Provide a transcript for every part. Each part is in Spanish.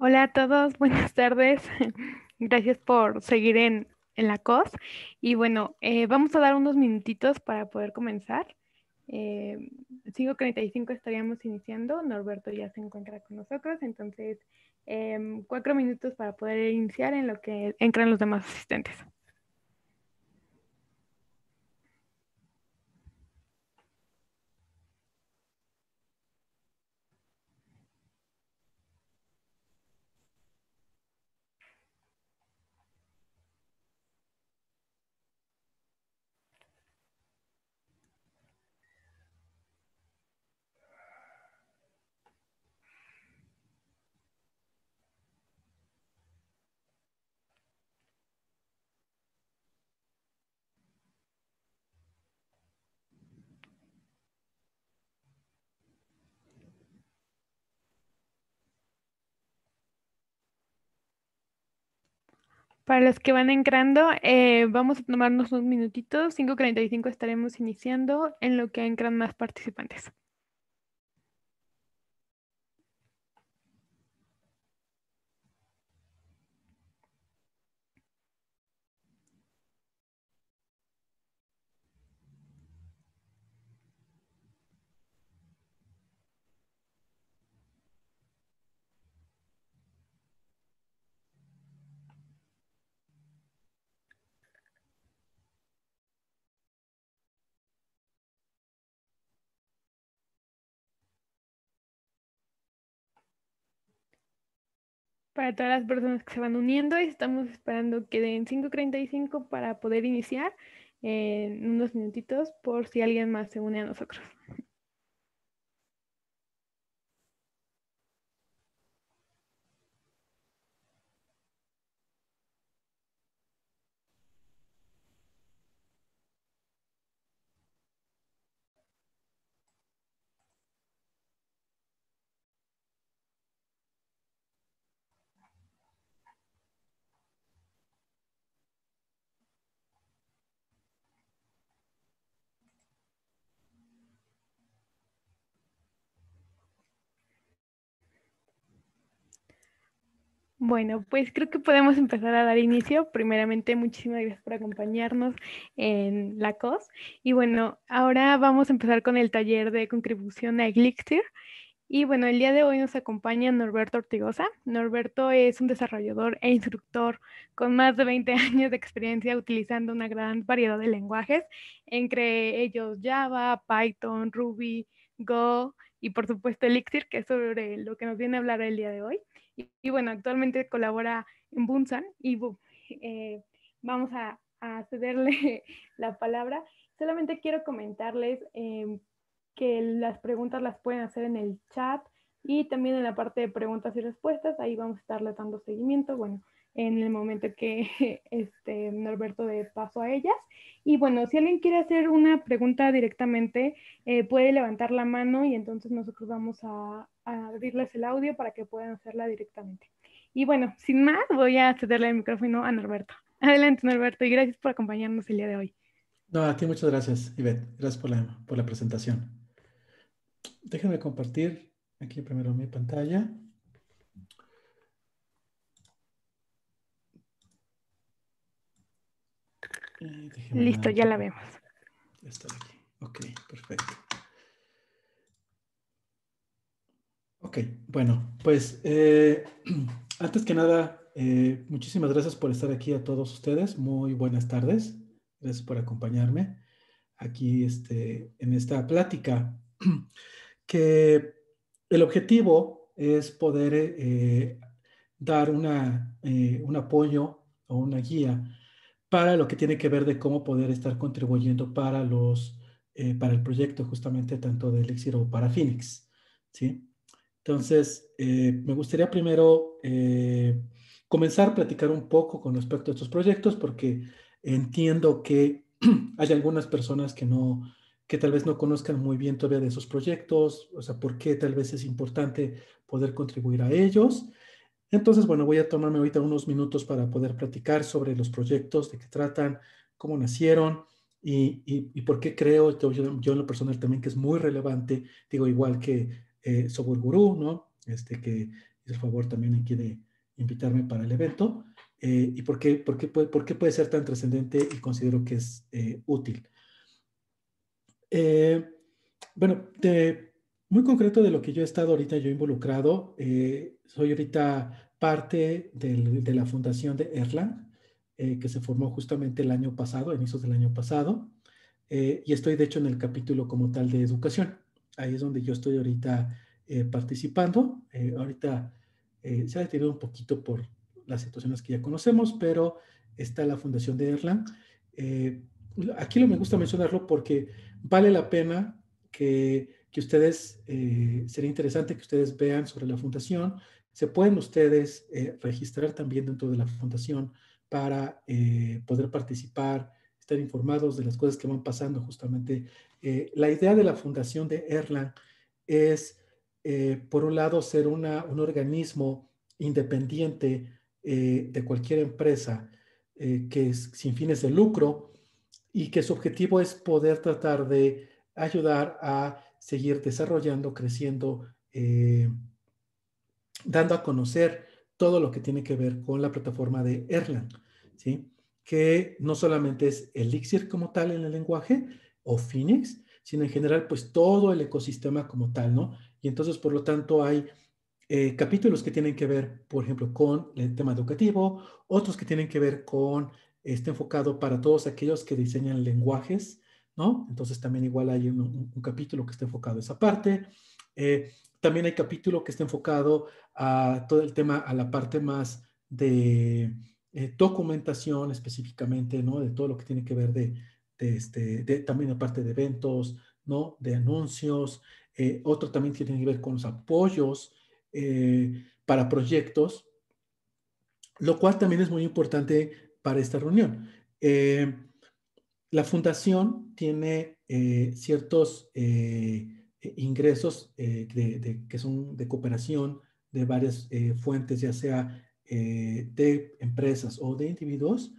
Hola a todos, buenas tardes. Gracias por seguir en, en la COS. Y bueno, eh, vamos a dar unos minutitos para poder comenzar. Eh, 5.35 estaríamos iniciando. Norberto ya se encuentra con nosotros, entonces em, cuatro minutos para poder iniciar en lo que entran los demás asistentes. Para los que van entrando, eh, vamos a tomarnos unos minutitos. 5.45 estaremos iniciando en lo que entran más participantes. Para todas las personas que se van uniendo. Estamos esperando que den 5.35 para poder iniciar en unos minutitos por si alguien más se une a nosotros. Bueno, pues creo que podemos empezar a dar inicio. Primeramente, muchísimas gracias por acompañarnos en la COS. Y bueno, ahora vamos a empezar con el taller de contribución a Elixir. Y bueno, el día de hoy nos acompaña Norberto Ortigosa. Norberto es un desarrollador e instructor con más de 20 años de experiencia utilizando una gran variedad de lenguajes, entre ellos Java, Python, Ruby, Go y por supuesto Elixir, que es sobre lo que nos viene a hablar el día de hoy. Y, bueno, actualmente colabora en Bunsan y eh, vamos a, cederle la palabra. Solamente quiero comentarles em, que las preguntas las pueden hacer en el chat y también en la parte de preguntas y respuestas. Ahí vamos a estarle dando seguimiento. Bueno, en el momento que este, Norberto dé paso a ellas. Y bueno, si alguien quiere hacer una pregunta directamente, eh, puede levantar la mano y entonces nosotros vamos a, abrirles el audio para que puedan hacerla directamente. Y bueno, sin más, voy a cederle el micrófono a Norberto. Adelante, Norberto, y gracias por acompañarnos el día de hoy. No, a ti muchas gracias, Ivette. Gracias por la, por la presentación. Déjenme compartir aquí primero mi pantalla. Listo, ya la vemos. Ya está aquí. Ok, perfecto. Ok, bueno, pues eh, antes que nada, eh, muchísimas gracias por estar aquí a todos ustedes. Muy buenas tardes. Gracias por acompañarme aquí este, en esta plática, que el objetivo es poder eh, dar una, un apoyo o una guía para lo que tiene que ver de cómo poder estar contribuyendo para los, eh, para el proyecto justamente tanto de Elixir o para Phoenix, ¿sí? Entonces, eh, me gustaría primero eh, comenzar a platicar un poco con respecto a estos proyectos porque entiendo que hay algunas personas que no, que tal vez no conozcan muy bien todavía de esos proyectos, o sea, por qué tal vez es importante poder contribuir a ellos entonces, bueno, voy a tomarme ahorita unos minutos para poder platicar sobre los proyectos, de qué tratan, cómo nacieron y, y, por qué creo, yo, yo, en lo personal también, que es muy relevante, digo, igual que eh, ¿no? Este, que hizo el favor también aquí de invitarme para el evento. ¿Y por qué, por, qué por qué puede ser tan trascendente y considero que es útil? Bueno, de, muy concreto de lo que yo he estado ahorita yo involucrado, soy ahorita parte de la fundación de Erlang, que se formó justamente el año pasado, inicios del año pasado. Eh, y estoy de hecho en el capítulo como tal de educación. Ahí es donde yo estoy ahorita eh, participando. Eh, ahorita se ha detenido un poquito por las situaciones que ya conocemos, pero está la fundación de Erlang. Aquí lo me gusta mencionarlo porque vale la pena que, que ustedes, sería interesante que ustedes vean sobre la fundación. Se pueden ustedes registrar también dentro de la fundación para poder participar estar informados de las cosas que van pasando justamente. Eh, la idea de la fundación de Erlang es, eh, por un lado, ser una, un organismo independiente eh, de cualquier empresa que es sin fines de lucro y que su objetivo es poder tratar de ayudar a seguir desarrollando, creciendo, dando a conocer todo lo que tiene que ver con la plataforma de Erlang. ¿sí? que no solamente es Elixir como tal en el lenguaje o Phoenix, sino en general pues todo el ecosistema como tal, ¿no? Y entonces por lo tanto hay eh, capítulos que tienen que ver, por ejemplo, con el tema educativo, otros que tienen que ver con, este enfocado para todos aquellos que diseñan lenguajes, ¿no? Entonces también igual hay un, capítulo que está enfocado a esa parte. Eh, también hay capítulo que está enfocado a todo el tema, a la parte más de eh, documentación específicamente, ¿no? De todo lo que tiene que ver de, este, también aparte de eventos, ¿no? De anuncios. Eh, otro también tiene que ver con los apoyos eh, para proyectos, lo cual también es muy importante para esta reunión. la fundación tiene ciertos ingresos de, que son de cooperación de varias fuentes, ya sea eh, de empresas o de individuos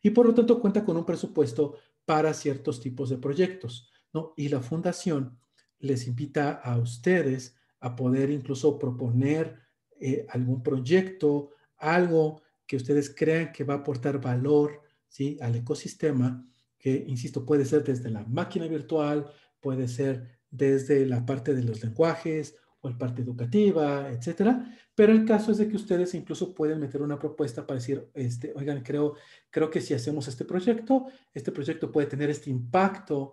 y por lo tanto cuenta con un presupuesto para ciertos tipos de proyectos, ¿no? Y la fundación les invita a ustedes a poder incluso proponer eh, algún proyecto, algo que ustedes crean que va a aportar valor, ¿sí? Al ecosistema, que, insisto, puede ser desde la máquina virtual, puede ser desde la parte de los lenguajes o parte educativa, etcétera. Pero el caso es de que ustedes incluso pueden meter una propuesta para decir, este, oigan, creo, creo que si hacemos este proyecto, este proyecto puede tener este impacto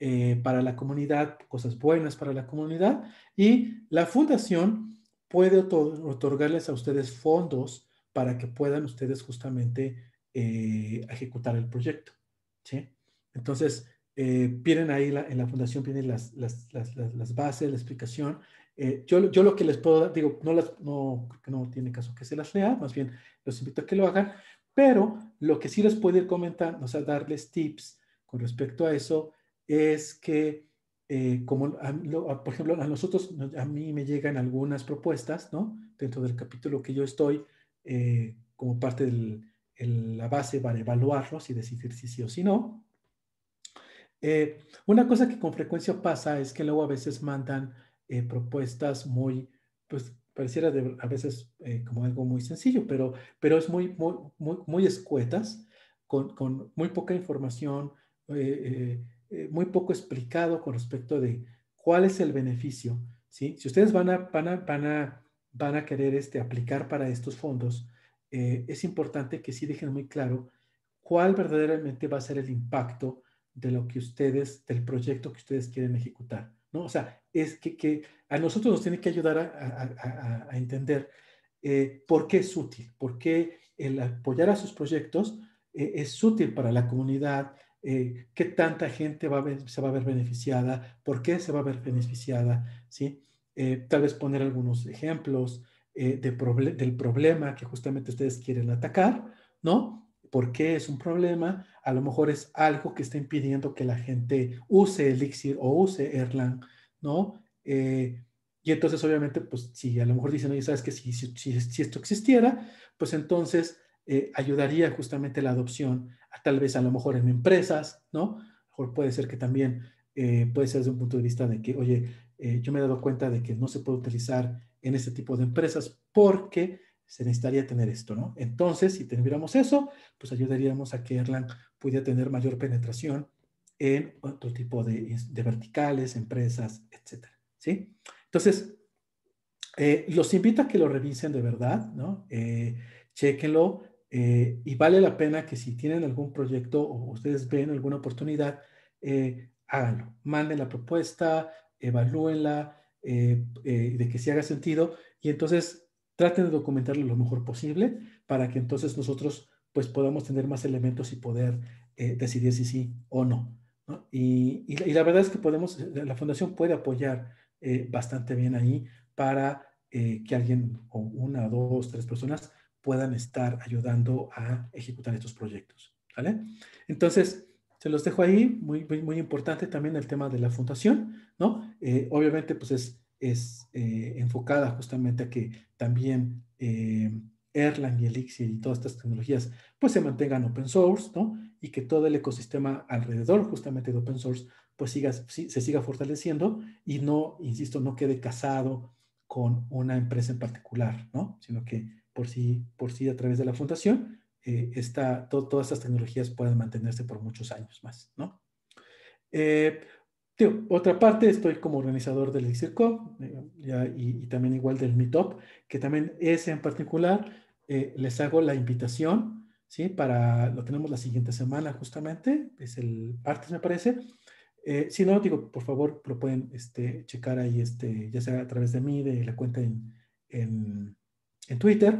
eh, para la comunidad, cosas buenas para la comunidad, y la fundación puede otorgarles a ustedes fondos para que puedan ustedes justamente eh, ejecutar el proyecto. ¿sí? Entonces, eh, vienen ahí en la fundación, vienen las, las, las, las, bases, la explicación, eh, yo, yo, lo que les puedo dar, digo, no, las, no, no tiene caso que se las lea, más bien los invito a que lo hagan, pero lo que sí les puedo ir comentando, o sea, darles tips con respecto a eso, es que, eh, como, por ejemplo, a nosotros, a mí me llegan algunas propuestas, ¿no? Dentro del capítulo que yo estoy, eh, como parte de la base para evaluarlos y decidir si sí o si no. una cosa que con frecuencia pasa es que luego a veces mandan eh, propuestas muy, pues pareciera a veces eh, como algo muy sencillo, pero, pero es muy, muy, muy, muy escuetas, con, con, muy poca información, eh, muy poco explicado con respecto de cuál es el beneficio. ¿sí? Si ustedes van a, van a, van a, van a querer este, aplicar para estos fondos, es importante que sí dejen muy claro cuál verdaderamente va a ser el impacto de lo que ustedes, del proyecto que ustedes quieren ejecutar. ¿no? O sea, es que, a nosotros nos tiene que ayudar a, entender eh, por qué es útil, por qué el apoyar a sus proyectos eh, es útil para la comunidad, eh, qué tanta gente va se va a ver beneficiada, por qué se va a ver beneficiada, ¿sí? Tal vez poner algunos ejemplos de del problema que justamente ustedes quieren atacar, ¿no? ¿Por qué es un problema? A lo mejor es algo que está impidiendo que la gente use Elixir o use Erlang, ¿no? Eh, y entonces, obviamente, pues si a lo mejor dicen, oye, sabes que si, si, esto existiera, pues entonces eh, ayudaría justamente la adopción, a, tal vez a lo mejor en empresas, ¿no? mejor puede ser que también eh, puede ser desde un punto de vista de que, oye, yo me he dado cuenta de que no se puede utilizar en este tipo de empresas porque se necesitaría tener esto, ¿no? Entonces, si tuviéramos eso, pues ayudaríamos a que Erlang pudiera tener mayor penetración en otro tipo de, verticales, empresas, etcétera, ¿sí? Entonces, eh, los invito a que lo revisen de verdad, ¿no? Eh, chequenlo eh, y vale la pena que si tienen algún proyecto o ustedes ven alguna oportunidad, eh, háganlo, manden la propuesta, evalúenla, de que se haga sentido y entonces traten de documentarlo lo mejor posible para que entonces nosotros pues podamos tener más elementos y poder decidir si sí o no. Y, y, la verdad es que podemos, la fundación puede apoyar bastante bien ahí para que alguien o una, dos, tres personas puedan estar ayudando a ejecutar estos proyectos. ¿vale? Entonces, se los dejo ahí, muy, muy, importante también el tema de la fundación, ¿no? Eh, obviamente, pues es, es eh, enfocada justamente a que también eh, Erlang y Elixir y todas estas tecnologías, pues se mantengan open source, ¿no? Y que todo el ecosistema alrededor justamente de open source, pues siga, se siga fortaleciendo y no, insisto, no quede casado con una empresa en particular, ¿no? Sino que por sí, por sí a través de la fundación, eh, todas estas tecnologías pueden mantenerse por muchos años más, ¿no? Eh, otra parte, estoy como organizador del ElixirCo eh, y, también igual del Meetup, que también ese en particular les hago la invitación, ¿sí? Para, lo tenemos la siguiente semana justamente, es el martes me parece. si no, digo, por favor, lo pueden este, checar ahí, este, ya sea a través de mí, de la cuenta en en Twitter,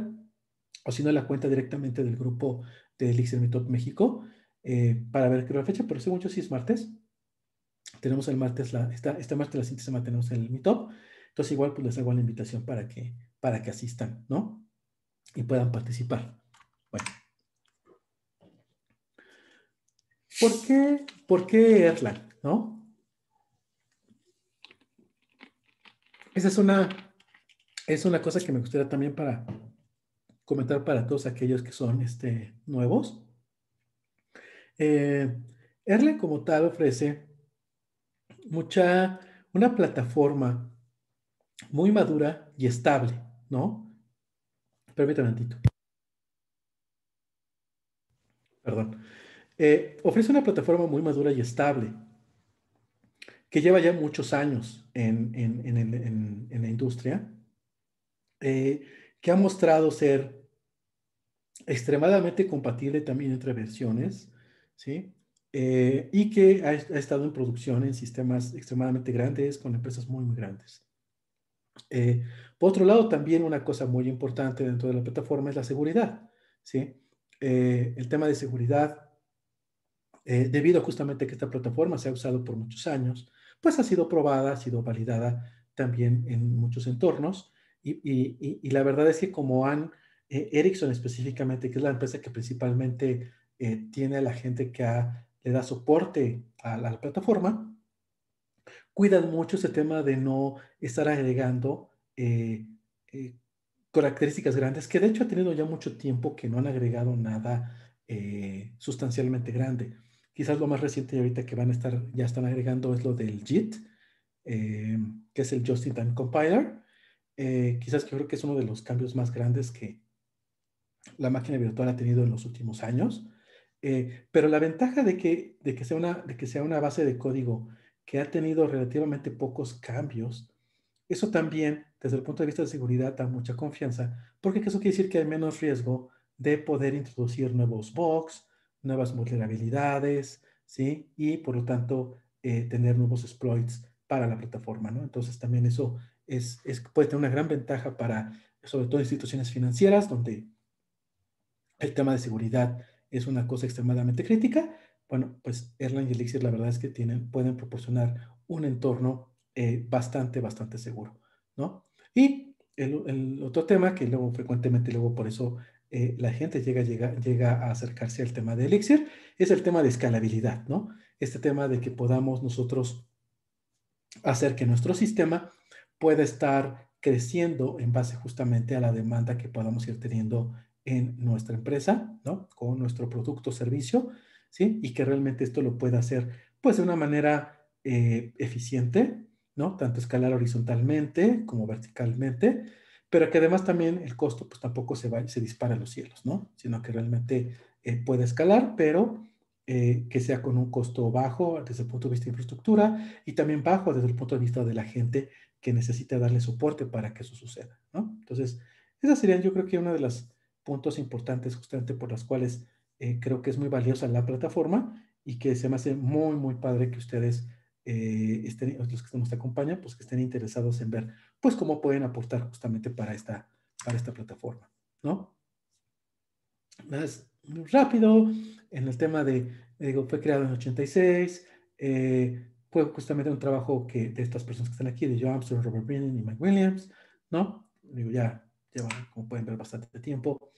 o si no, la cuenta directamente del grupo de Elixir Meetup México, eh, para ver qué es la fecha, pero según yo sí es martes. Tenemos el martes, la, esta, este martes, la siguiente semana tenemos el Meetup. Entonces igual pues les hago la invitación para que, para que asistan, ¿no? Y puedan participar. Bueno. ¿Por qué, por qué Erlang, no? Esa es una es una cosa que me gustaría también para comentar para todos aquellos que son este, nuevos. Eh, como tal ofrece mucha, una plataforma muy madura y estable, ¿no? Permítame un tantito. Perdón. Eh, ofrece una plataforma muy madura y estable que lleva ya muchos años en, en la industria eh, que ha mostrado ser extremadamente compatible también entre versiones, ¿sí? Eh, y que ha, estado en producción en sistemas extremadamente grandes con empresas muy, muy grandes. Eh, por otro lado, también una cosa muy importante dentro de la plataforma es la seguridad, ¿sí? el tema de seguridad, debido justamente a que esta plataforma se ha usado por muchos años, pues ha sido probada, ha sido validada también en muchos entornos y, la verdad es que como han, eh, Ericsson específicamente, que es la empresa que principalmente eh, tiene a la gente que le da soporte a la, plataforma, cuidan mucho ese tema de no estar agregando eh, características grandes, que de hecho ha tenido ya mucho tiempo que no han agregado nada sustancialmente grande. Quizás lo más reciente y ahorita que van a estar, ya están agregando es lo del JIT, que es el Just in Time Compiler, eh, quizás creo que es uno de los cambios más grandes que la máquina virtual ha tenido en los últimos años. Eh, pero la ventaja de que, de, que sea una, de que sea una base de código que ha tenido relativamente pocos cambios, eso también, desde el punto de vista de seguridad, da mucha confianza, porque eso quiere decir que hay menos riesgo de poder introducir nuevos bugs, nuevas vulnerabilidades, ¿sí? Y por lo tanto, eh, tener nuevos exploits para la plataforma, ¿no? Entonces también eso es, puede tener una gran ventaja para, sobre todo, instituciones financieras, donde el tema de seguridad es una cosa extremadamente crítica. Bueno, pues Erlang y Elixir la verdad es que tienen, pueden proporcionar un entorno eh, bastante, bastante seguro, ¿no? Y el, otro tema que luego frecuentemente, luego por eso eh, la gente llega, llega, llega a acercarse al tema de Elixir, es el tema de escalabilidad, ¿no? Este tema de que podamos nosotros hacer que nuestro sistema puede estar creciendo en base justamente a la demanda que podamos ir teniendo en nuestra empresa, ¿no? Con nuestro producto o servicio, ¿sí? Y que realmente esto lo pueda hacer, pues, de una manera eh, eficiente ¿no? Tanto escalar horizontalmente como verticalmente, pero que además también el costo pues tampoco se, va, se dispara a los cielos, ¿no? Sino que realmente eh, puede escalar, pero eh, que sea con un costo bajo desde el punto de vista de infraestructura y también bajo desde el punto de vista de la gente que necesita darle soporte para que eso suceda, ¿no? Entonces, esas serían yo creo que uno de los puntos importantes justamente por las cuales eh, creo que es muy valiosa la plataforma y que se me hace muy, muy padre que ustedes eh, estén, los que nos acompañan, pues que estén interesados en ver, pues cómo pueden aportar justamente para esta, para esta plataforma, ¿no? Más rápido, en el tema de, digo, fue creado en 86, eh, fue justamente un trabajo que, de estas personas que están aquí, de Joe Armstrong, Robert Brennan y Mike Williams, ¿no? Digo, ya lleva, como pueden ver, bastante tiempo.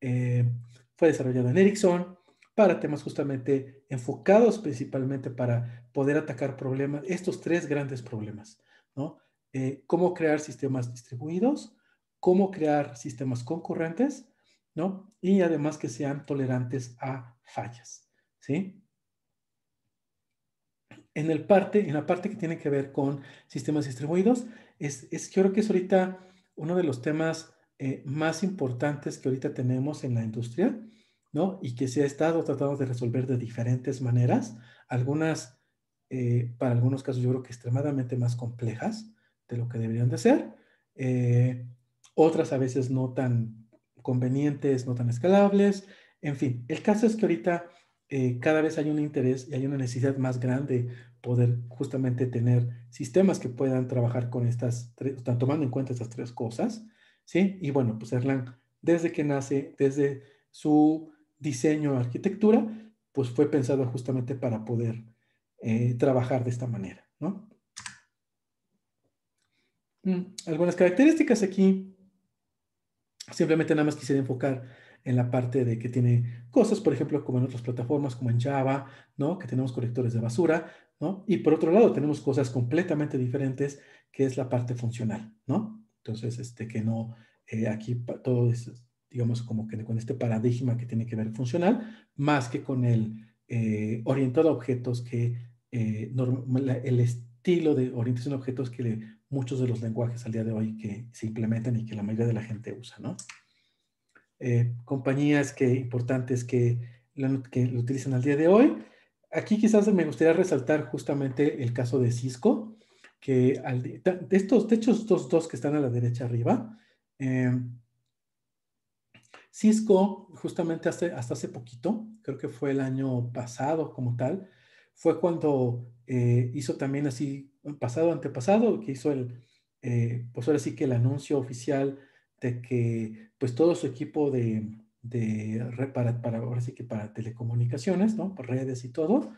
Eh, fue desarrollado en Ericsson para temas justamente enfocados principalmente para poder atacar problemas, estos tres grandes problemas, ¿no? Eh, cómo crear sistemas distribuidos, cómo crear sistemas concurrentes, ¿no? Y además que sean tolerantes a fallas, ¿sí? En, el parte, en la parte que tiene que ver con sistemas distribuidos, es, es yo creo que es ahorita uno de los temas eh, más importantes que ahorita tenemos en la industria, ¿no? Y que se ha estado tratando de resolver de diferentes maneras, algunas, eh, para algunos casos yo creo que extremadamente más complejas de lo que deberían de ser, eh, otras a veces no tan convenientes, no tan escalables, en fin, el caso es que ahorita cada vez hay un interés y hay una necesidad más grande poder justamente tener sistemas que puedan trabajar con estas tres, tomando en cuenta estas tres cosas, ¿sí? Y bueno, pues Erlang, desde que nace, desde su diseño, arquitectura, pues fue pensado justamente para poder eh, trabajar de esta manera. Mm, algunas características aquí, simplemente nada más quisiera enfocar en la parte de que tiene cosas, por ejemplo, como en otras plataformas, como en Java, ¿no? Que tenemos colectores de basura, ¿no? Y por otro lado, tenemos cosas completamente diferentes, que es la parte funcional, ¿no? Entonces, este, que no, eh, aquí todo es, digamos, como que con este paradigma que tiene que ver funcional, más que con el eh, orientado a objetos que, eh, el estilo de orientación a objetos que muchos de los lenguajes al día de hoy que se implementan y que la mayoría de la gente usa, ¿no? Compañías que importantes que que lo utilizan al día de hoy. Aquí quizás me gustaría resaltar justamente el caso de Cisco, que de, estos, de hecho, estos dos que están a la derecha arriba, eh, Cisco, justamente hasta, hasta hace poquito, creo que fue el año pasado como tal, fue cuando eh, hizo también así, pasado, antepasado, que hizo el, eh, pues ahora sí que el anuncio oficial de que pues todo su equipo de, de para, para, ahora sí que para telecomunicaciones, ¿no? Por redes y todo,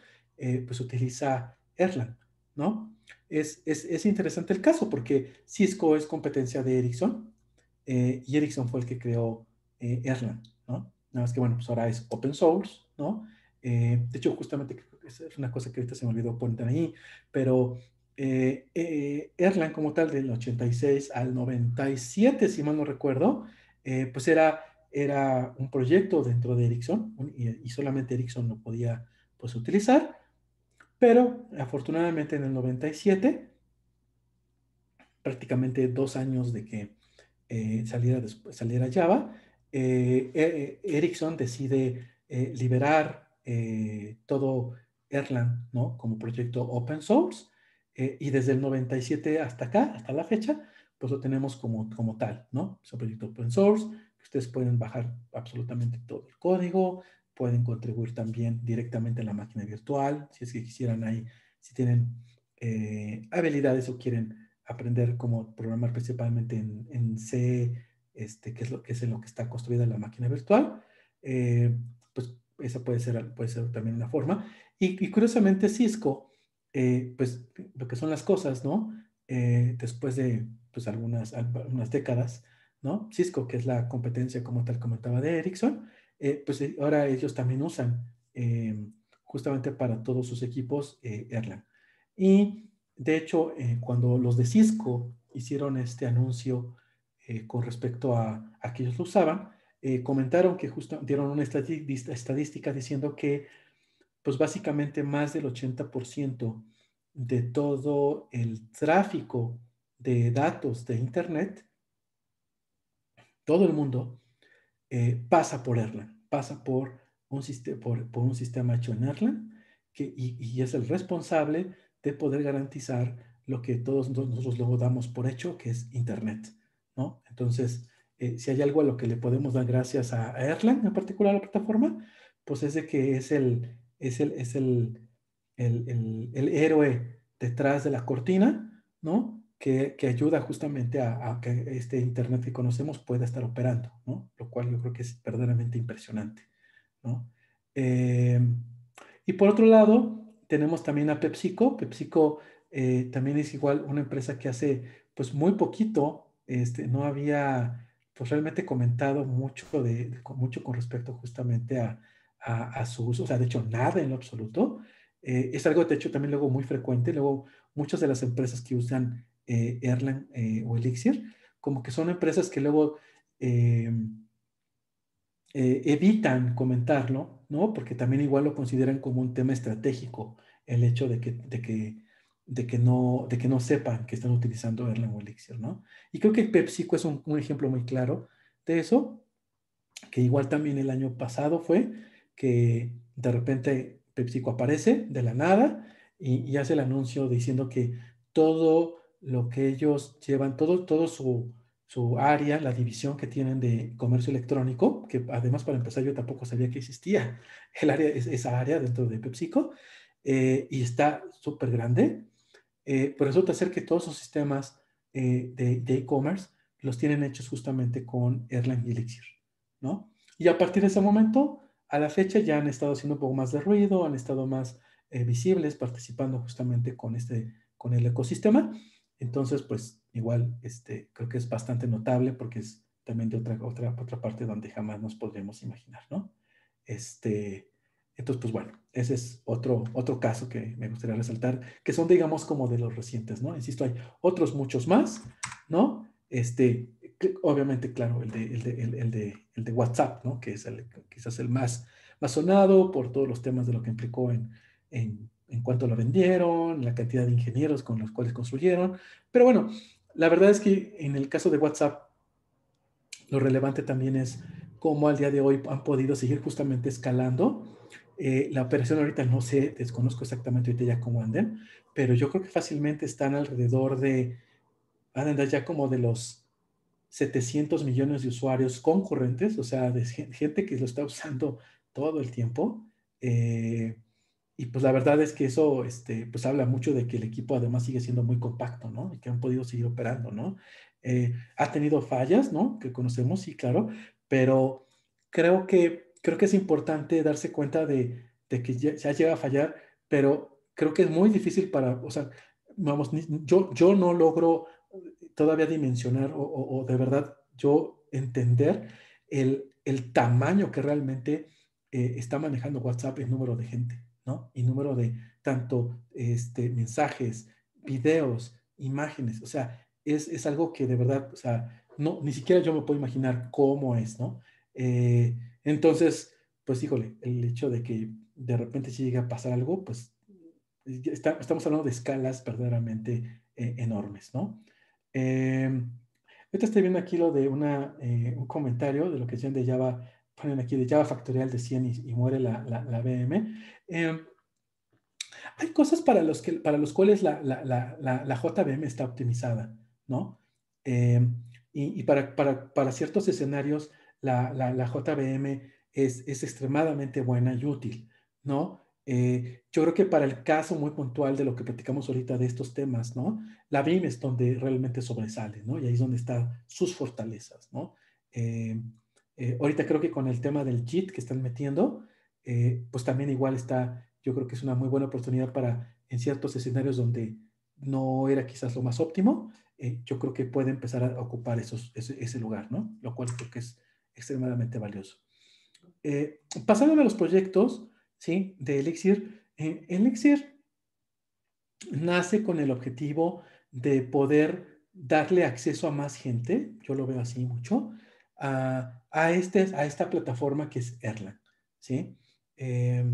pues utiliza Erlang, ¿no? es, es, interesante el caso porque Cisco es competencia de Ericsson eh, y Ericsson fue el que creó eh, Erlang, ¿no? Nada más que, bueno, pues ahora es open source, ¿no? Eh, de hecho, justamente es una cosa que ahorita se me olvidó poner ahí, pero Erlang como tal del 86 al 97, si mal no recuerdo, pues era, era un proyecto dentro de Ericsson y, y solamente Ericsson lo podía pues utilizar pero afortunadamente en el 97, prácticamente dos años de que eh, saliera, saliera, Java, eh, eh, Ericsson decide liberar todo Erlang ¿no? como proyecto open source y desde el 97 hasta acá, hasta la fecha, pues lo tenemos como, como tal, ¿no? Es un proyecto open source, ustedes pueden bajar absolutamente todo el código, pueden contribuir también directamente a la máquina virtual, si es que quisieran ahí, si tienen eh, habilidades o quieren aprender cómo programar principalmente en, C, este, que es lo que es en lo que está construida la máquina virtual, eh, pues esa puede ser, puede ser también una forma. Y, curiosamente Cisco, eh, pues lo que son las cosas, ¿no? después de pues algunas, algunas décadas, ¿no? Cisco, que es la competencia como tal comentaba de Ericsson, eh, pues eh, ahora ellos también usan justamente para todos sus equipos eh, Erlang. Y de hecho, cuando los de Cisco hicieron este anuncio con respecto a, a, que ellos lo usaban, comentaron que justo dieron una estadística diciendo que pues básicamente más del 80% de todo el tráfico de datos de Internet, todo el mundo eh, pasa por Erlang, pasa por un, por, un sistema hecho en Erlang que, y, y, es el responsable de poder garantizar lo que todos nosotros luego damos por hecho, que es Internet, ¿no? Entonces, eh, si hay algo a lo que le podemos dar gracias a, Erlang, en particular a la plataforma, pues es de que es el, es el, es el, el, el, héroe detrás de la cortina, ¿no? Que, que ayuda justamente a, que este Internet que conocemos pueda estar operando, ¿no? Lo cual yo creo que es verdaderamente impresionante, ¿no? Eh, y por otro lado, tenemos también a PepsiCo. PepsiCo eh, también es igual una empresa que hace pues muy poquito, este, no había pues realmente comentado mucho, de, mucho con respecto justamente a, a, su uso, o sea, de hecho nada en lo absoluto. Eh, es algo de hecho también luego muy frecuente, luego muchas de las empresas que usan eh, Erlang eh, o Elixir, como que son empresas que luego evitan comentarlo, ¿no? Porque también igual lo consideran como un tema estratégico, el hecho de que, de que de que no, de que no sepan que están utilizando Erlang o Elixir, ¿no? Y creo que PepsiCo es un, ejemplo muy claro de eso, que igual también el año pasado fue que de repente PepsiCo aparece de la nada y, hace el anuncio diciendo que todo lo que ellos llevan, todo, todo su, su área, la división que tienen de comercio electrónico, que además para empezar yo tampoco sabía que existía el área, esa área dentro de PepsiCo, eh, y está súper grande, eh, pero resulta ser que todos sus sistemas eh, de e-commerce los tienen hechos justamente con Erlang y Elixir, ¿no? Y a partir de ese momento, a la fecha ya han estado haciendo un poco más de ruido, han estado más eh, visibles, participando justamente con, este, con el ecosistema. Entonces, pues igual, este, creo que es bastante notable porque es también de otra, otra, otra parte donde jamás nos podríamos imaginar, ¿no? Este, entonces, pues bueno, ese es otro, otro caso que me gustaría resaltar, que son, digamos, como de los recientes, ¿no? Insisto, hay otros muchos más, ¿no? Este, obviamente, claro, el de, el de, el, de, el de WhatsApp, ¿no? Que es el, quizás el más, sonado por todos los temas de lo que implicó en, en, en cuanto lo vendieron, la cantidad de ingenieros con los cuales construyeron. Pero bueno, la verdad es que en el caso de WhatsApp, lo relevante también es cómo al día de hoy han podido seguir justamente escalando eh, la operación ahorita no sé, desconozco exactamente ahorita ya cómo anden, pero yo creo que fácilmente están alrededor de, van a andar ya como de los 700 millones de usuarios concurrentes, o sea, de gente que lo está usando todo el tiempo. Eh, y pues la verdad es que eso, este, pues habla mucho de que el equipo además sigue siendo muy compacto, ¿no? Y que han podido seguir operando, ¿no? Eh, ha tenido fallas, ¿no? Que conocemos, sí, claro, pero creo que creo que es importante darse cuenta de, que ya, ya, llega a fallar, pero creo que es muy difícil para, o sea, vamos, yo, yo no logro todavía dimensionar o, de verdad yo entender el, tamaño que realmente eh, está manejando WhatsApp en número de gente, ¿no? Y número de tanto este, mensajes, videos, imágenes, o sea, es, algo que de verdad, o sea, no, ni siquiera yo me puedo imaginar cómo es, ¿no? Eh, entonces, pues híjole, el hecho de que de repente si llega a pasar algo, pues estamos hablando de escalas verdaderamente eh, enormes, ¿no? Eh, ahorita estoy viendo aquí lo de eh, un comentario de lo que decían de Java, ponen aquí de Java factorial de 100 y, muere la, la, la VM. hay cosas para los, que, para los cuales la, la JVM está optimizada, ¿no? y, y para, para, para, ciertos escenarios la, la, JVM es, es, extremadamente buena y útil, ¿no? Eh, yo creo que para el caso muy puntual de lo que platicamos ahorita de estos temas, ¿no? La BIM es donde realmente sobresale, ¿no? Y ahí es donde están sus fortalezas, ¿no? Eh, eh, ahorita creo que con el tema del JIT que están metiendo, pues también igual está, yo creo que es una muy buena oportunidad para en ciertos escenarios donde no era quizás lo más óptimo, yo creo que puede empezar a ocupar esos, ese, ese, lugar, ¿no? Lo cual creo que es extremadamente valioso. Eh, pasando a los proyectos ¿sí? de Elixir, eh, Elixir nace con el objetivo de poder darle acceso a más gente, yo lo veo así mucho, a, a, este, a esta plataforma que es Erlang. ¿sí? Eh,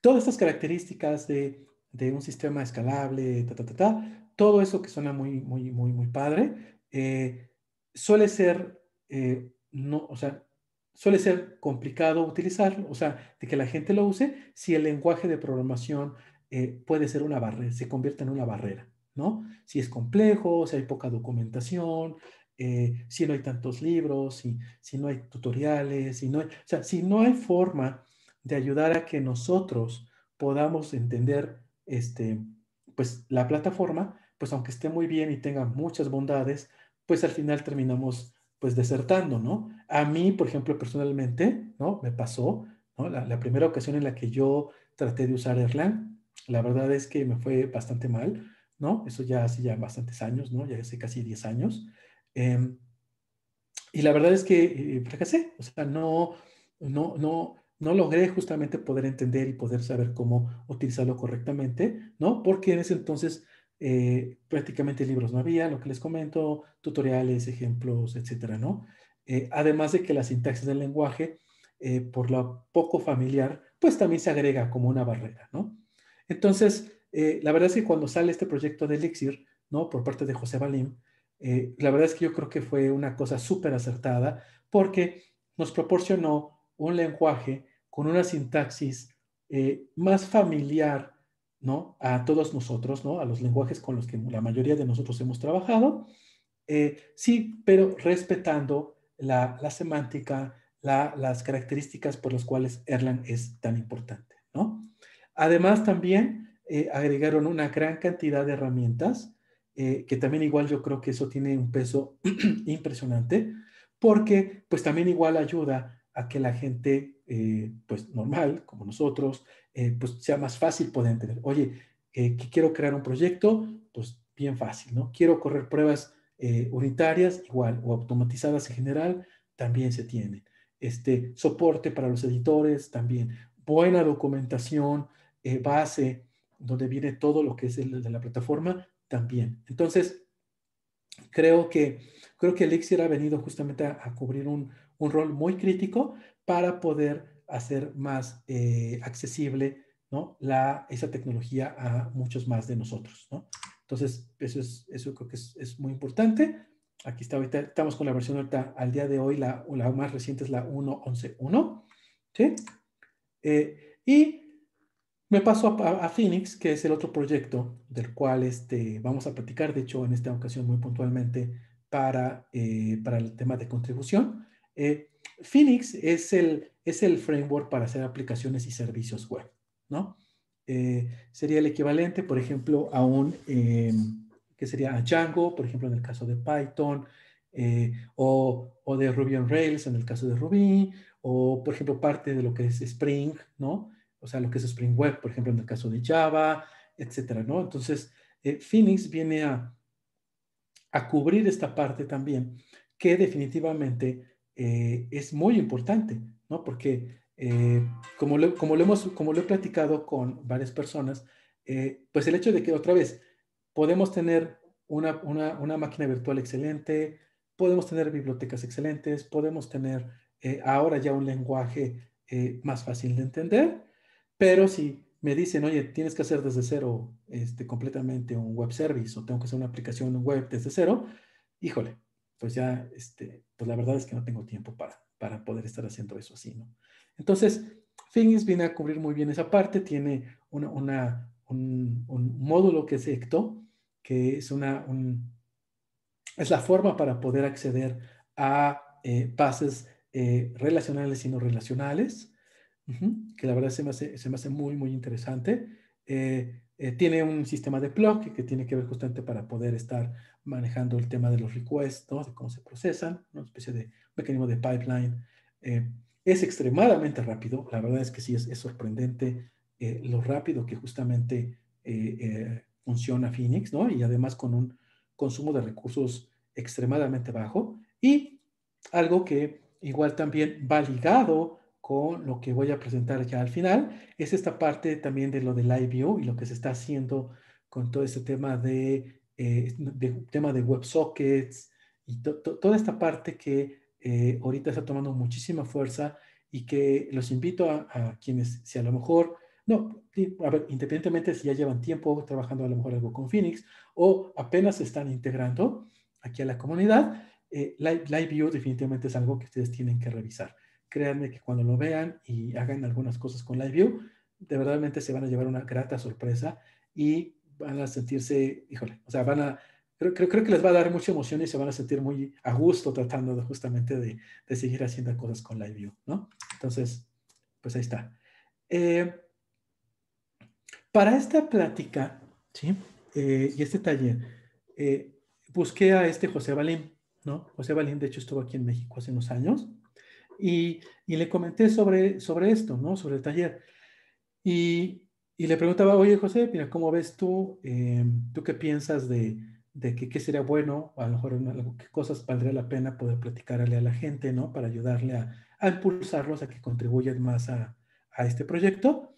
todas estas características de de un sistema escalable, ta, ta, ta, ta, todo eso que suena muy, muy, muy, muy padre, eh, suele ser, no, o sea, suele ser complicado utilizarlo, o sea, de que la gente lo use si el lenguaje de programación eh, puede ser una barrera, se convierte en una barrera, ¿no? Si es complejo, si hay poca documentación, si no hay tantos libros, si, si no hay tutoriales, si no hay, o sea, si no hay forma de ayudar a que nosotros podamos entender este, pues, la plataforma, pues aunque esté muy bien y tenga muchas bondades, pues al final terminamos pues desertando, ¿no? A mí, por ejemplo, personalmente, ¿no? Me pasó, ¿no? La, primera ocasión en la que yo traté de usar Erlang, la verdad es que me fue bastante mal, ¿no? Eso ya hace ya bastantes años, ¿no? Ya hace casi 10 años. Em, y la verdad es que eh, fracasé, o sea, no, no, no, no logré justamente poder entender y poder saber cómo utilizarlo correctamente, ¿no? Porque en ese entonces eh, prácticamente libros no había, lo que les comento, tutoriales, ejemplos, etcétera, ¿no? Eh, además de que la sintaxis del lenguaje, eh, por lo poco familiar, pues también se agrega como una barrera, ¿no? Entonces, la verdad es que cuando sale este proyecto de Elixir, ¿no? Por parte de José Balim, la verdad es que yo creo que fue una cosa súper acertada porque nos proporcionó un lenguaje con una sintaxis más familiar ¿no? A todos nosotros, ¿no? A los lenguajes con los que la mayoría de nosotros hemos trabajado. Eh, sí, pero respetando la, semántica, las características por las cuales Erlang es tan importante, ¿no? Además, también eh, agregaron una gran cantidad de herramientas, eh, que también igual yo creo que eso tiene un peso impresionante, porque pues también igual ayuda a que la gente, pues normal, como nosotros, eh, pues sea más fácil poder entender. Oye, eh, que quiero crear un proyecto, pues bien fácil, ¿no? Quiero correr pruebas eh, unitarias, igual, o automatizadas en general, también se tiene. Este, soporte para los editores, también. Buena documentación, base, donde viene todo lo que es el, de la plataforma, también. Entonces, creo que, creo que Elixir ha venido justamente a, cubrir un, un rol muy crítico para poder hacer más eh, accesible ¿no? La, esa tecnología a muchos más de nosotros. ¿no? Entonces, eso, es, eso creo que es, muy importante. Aquí está, ahorita estamos con la versión ahorita, al día de hoy, la, la más reciente es la 1.11.1. ¿sí? Eh, y me paso a, a, Phoenix, que es el otro proyecto del cual este, vamos a platicar, de hecho, en esta ocasión muy puntualmente para, eh, para el tema de contribución. Phoenix es el, es el framework para hacer aplicaciones y servicios web, ¿no? Eh, sería el equivalente, por ejemplo, a un, em, que sería a Django, por ejemplo, en el caso de Python, eh, o, o, de Ruby on Rails en el caso de Ruby, o, por ejemplo, parte de lo que es Spring, ¿no? O sea, lo que es Spring Web, por ejemplo, en el caso de Java, etcétera, ¿no? Entonces, eh, Phoenix viene a, a cubrir esta parte también, que definitivamente es muy importante, ¿no? Porque eh, como, lo, como, lo hemos, como lo he platicado con varias personas, eh, pues el hecho de que otra vez podemos tener una, una, una, máquina virtual excelente, podemos tener bibliotecas excelentes, podemos tener eh, ahora ya un lenguaje más fácil de entender, pero si me dicen, oye, tienes que hacer desde cero este, completamente un web service o tengo que hacer una aplicación web desde cero, híjole, pues ya, este, pues la verdad es que no tengo tiempo para, para poder estar haciendo eso así, ¿no? Entonces, Phoenix viene a cubrir muy bien esa parte, tiene una, un, módulo que es ECTO, que es, una, es la forma para poder acceder a eh, bases eh, relacionales y no relacionales, que la verdad se me hace, se me hace muy, muy interesante. Eh, tiene un sistema de plug que tiene que ver justamente para poder estar manejando el tema de los requests, de cómo se procesan, una especie de mecanismo de pipeline. Eh, es extremadamente rápido, la verdad es que sí, es, sorprendente eh, lo rápido que justamente eh, funciona Phoenix, ¿no? Y además con un consumo de recursos extremadamente bajo. Y algo que igual también va ligado con lo que voy a presentar ya al final, es esta parte también de lo del IBO y lo que se está haciendo con todo este tema de tema de WebSockets y toda esta parte que eh, ahorita está tomando muchísima fuerza y que los invito a, quienes, si a lo mejor No, a ver, independientemente si ya llevan tiempo trabajando a lo mejor algo con Phoenix o apenas se están integrando aquí a la comunidad, eh, Live, View definitivamente es algo que ustedes tienen que revisar. Créanme que cuando lo vean y hagan algunas cosas con Live View, de verdad se van a llevar una grata sorpresa y van a sentirse, híjole, o sea, van a, creo, creo, creo que les va a dar mucha emoción y se van a sentir muy a gusto tratando de, justamente de, de seguir haciendo cosas con Live View, ¿no? Entonces, pues ahí está. Eh, para esta plática, ¿sí? Eh, y este taller, eh, busqué a este José Balín, ¿no? José Balín, de hecho, estuvo aquí en México hace unos años y, y le comenté sobre, sobre esto, ¿no? Sobre el taller. Y, y le preguntaba, oye, José, mira, ¿cómo ves tú? ¿Tú qué piensas de, de qué sería bueno, a lo mejor qué cosas valdría la pena poder platicarle a la gente, ¿no? Para ayudarle a, a impulsarlos a que contribuyan más a, a este proyecto.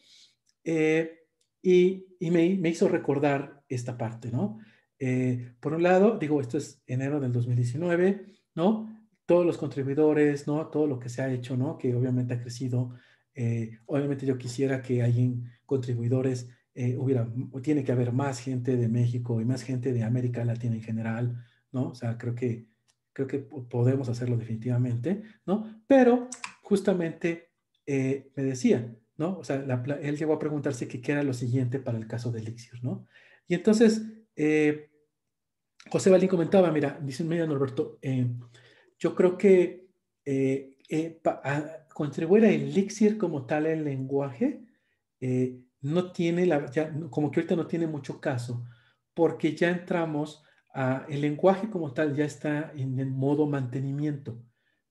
Eh, y, y me, me, hizo recordar esta parte, ¿no? Eh, por un lado, digo, esto es enero del 2019, ¿no? Todos los contribuidores, ¿no? Todo lo que se ha hecho, ¿no? Que obviamente ha crecido. Eh, obviamente yo quisiera que hayan contribuidores, hubiera, tiene que haber más gente de México y más gente de América Latina en general, ¿no? O sea, creo que, creo que podemos hacerlo definitivamente, ¿no? Pero justamente eh, me decía, ¿no? O sea, él llegó a preguntarse qué era lo siguiente para el caso de Elixir, ¿no? Y entonces, eh, José Balín comentaba, mira, dice, mira, Norberto, eh, yo creo que contribuir a Elixir como tal el lenguaje no tiene, la, como que ahorita no tiene mucho caso, porque ya entramos a, el lenguaje como tal ya está en el modo mantenimiento,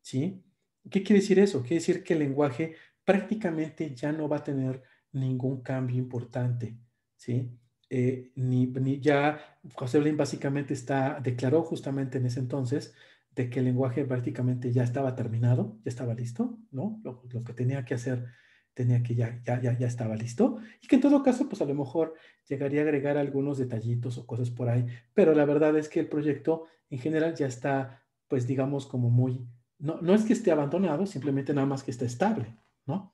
¿sí? ¿Qué quiere decir eso? Quiere decir que el lenguaje prácticamente ya no va a tener ningún cambio importante, ¿sí? Eh, ni, ni, ya José Blin básicamente está, declaró justamente en ese entonces de que el lenguaje prácticamente ya estaba terminado, ya estaba listo, ¿no? Lo, lo que tenía que hacer tenía que ya, ya, ya, ya estaba listo y que en todo caso, pues a lo mejor llegaría a agregar algunos detallitos o cosas por ahí, pero la verdad es que el proyecto en general ya está, pues digamos, como muy, no, es que esté abandonado, simplemente nada más que está estable, ¿no?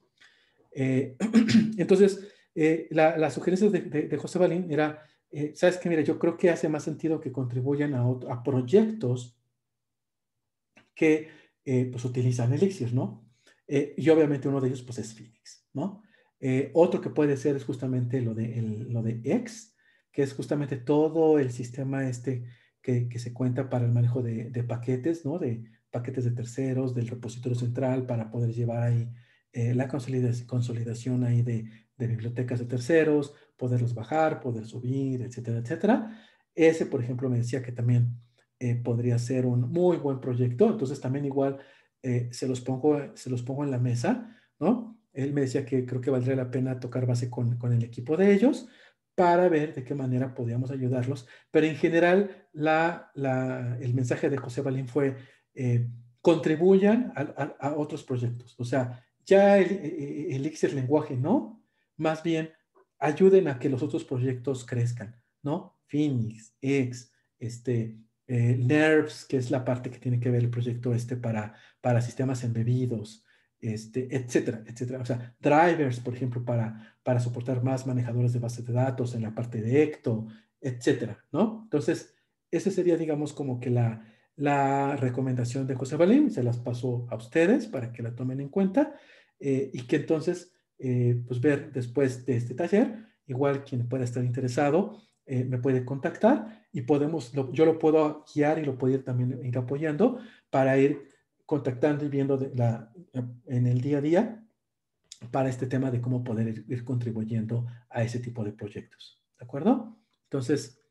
Eh, entonces, eh, la, sugerencia de, José Balín era, eh, ¿sabes qué? Mira, yo creo que hace más sentido que contribuyan a, a proyectos que pues utilizan Elixir, ¿no? Y obviamente uno de ellos pues es Phoenix, ¿no? otro que puede ser es justamente lo de, lo de X, que es justamente todo el sistema este que, se cuenta para el manejo de, de paquetes, ¿no? De, paquetes de terceros, del repositorio central para poder llevar ahí eh, la consolidación, ahí de, bibliotecas de terceros, poderlos bajar, poder subir, etcétera, etcétera. Ese, por ejemplo, me decía que también eh, podría ser un muy buen proyecto. Entonces, también igual eh, se, los pongo, se los pongo en la mesa, ¿no? Él me decía que creo que valdría la pena tocar base con, con el equipo de ellos para ver de qué manera podíamos ayudarlos. Pero en general, la, la, el mensaje de José Balín fue, eh, contribuyan a, otros proyectos. O sea, ya el, e, e, Elixir lenguaje no, más bien ayuden a que los otros proyectos crezcan, ¿no? Phoenix, X, este, eh, NERVS, que es la parte que tiene que ver el proyecto este para, para sistemas embebidos, este, etcétera, etcétera. O sea, drivers, por ejemplo, para, para soportar más manejadores de bases de datos en la parte de Ecto, etcétera, ¿no? Entonces, ese sería, digamos, como que la, la recomendación de José Balín, se las paso a ustedes para que la tomen en cuenta eh, y que entonces, eh, pues ver después de este taller, igual quien pueda estar interesado, eh, me puede contactar y podemos, yo lo puedo guiar y lo puedo ir también ir apoyando para ir contactando y viendo la, en el día a día para este tema de cómo poder ir, ir contribuyendo a ese tipo de proyectos. ¿De acuerdo? Entonces,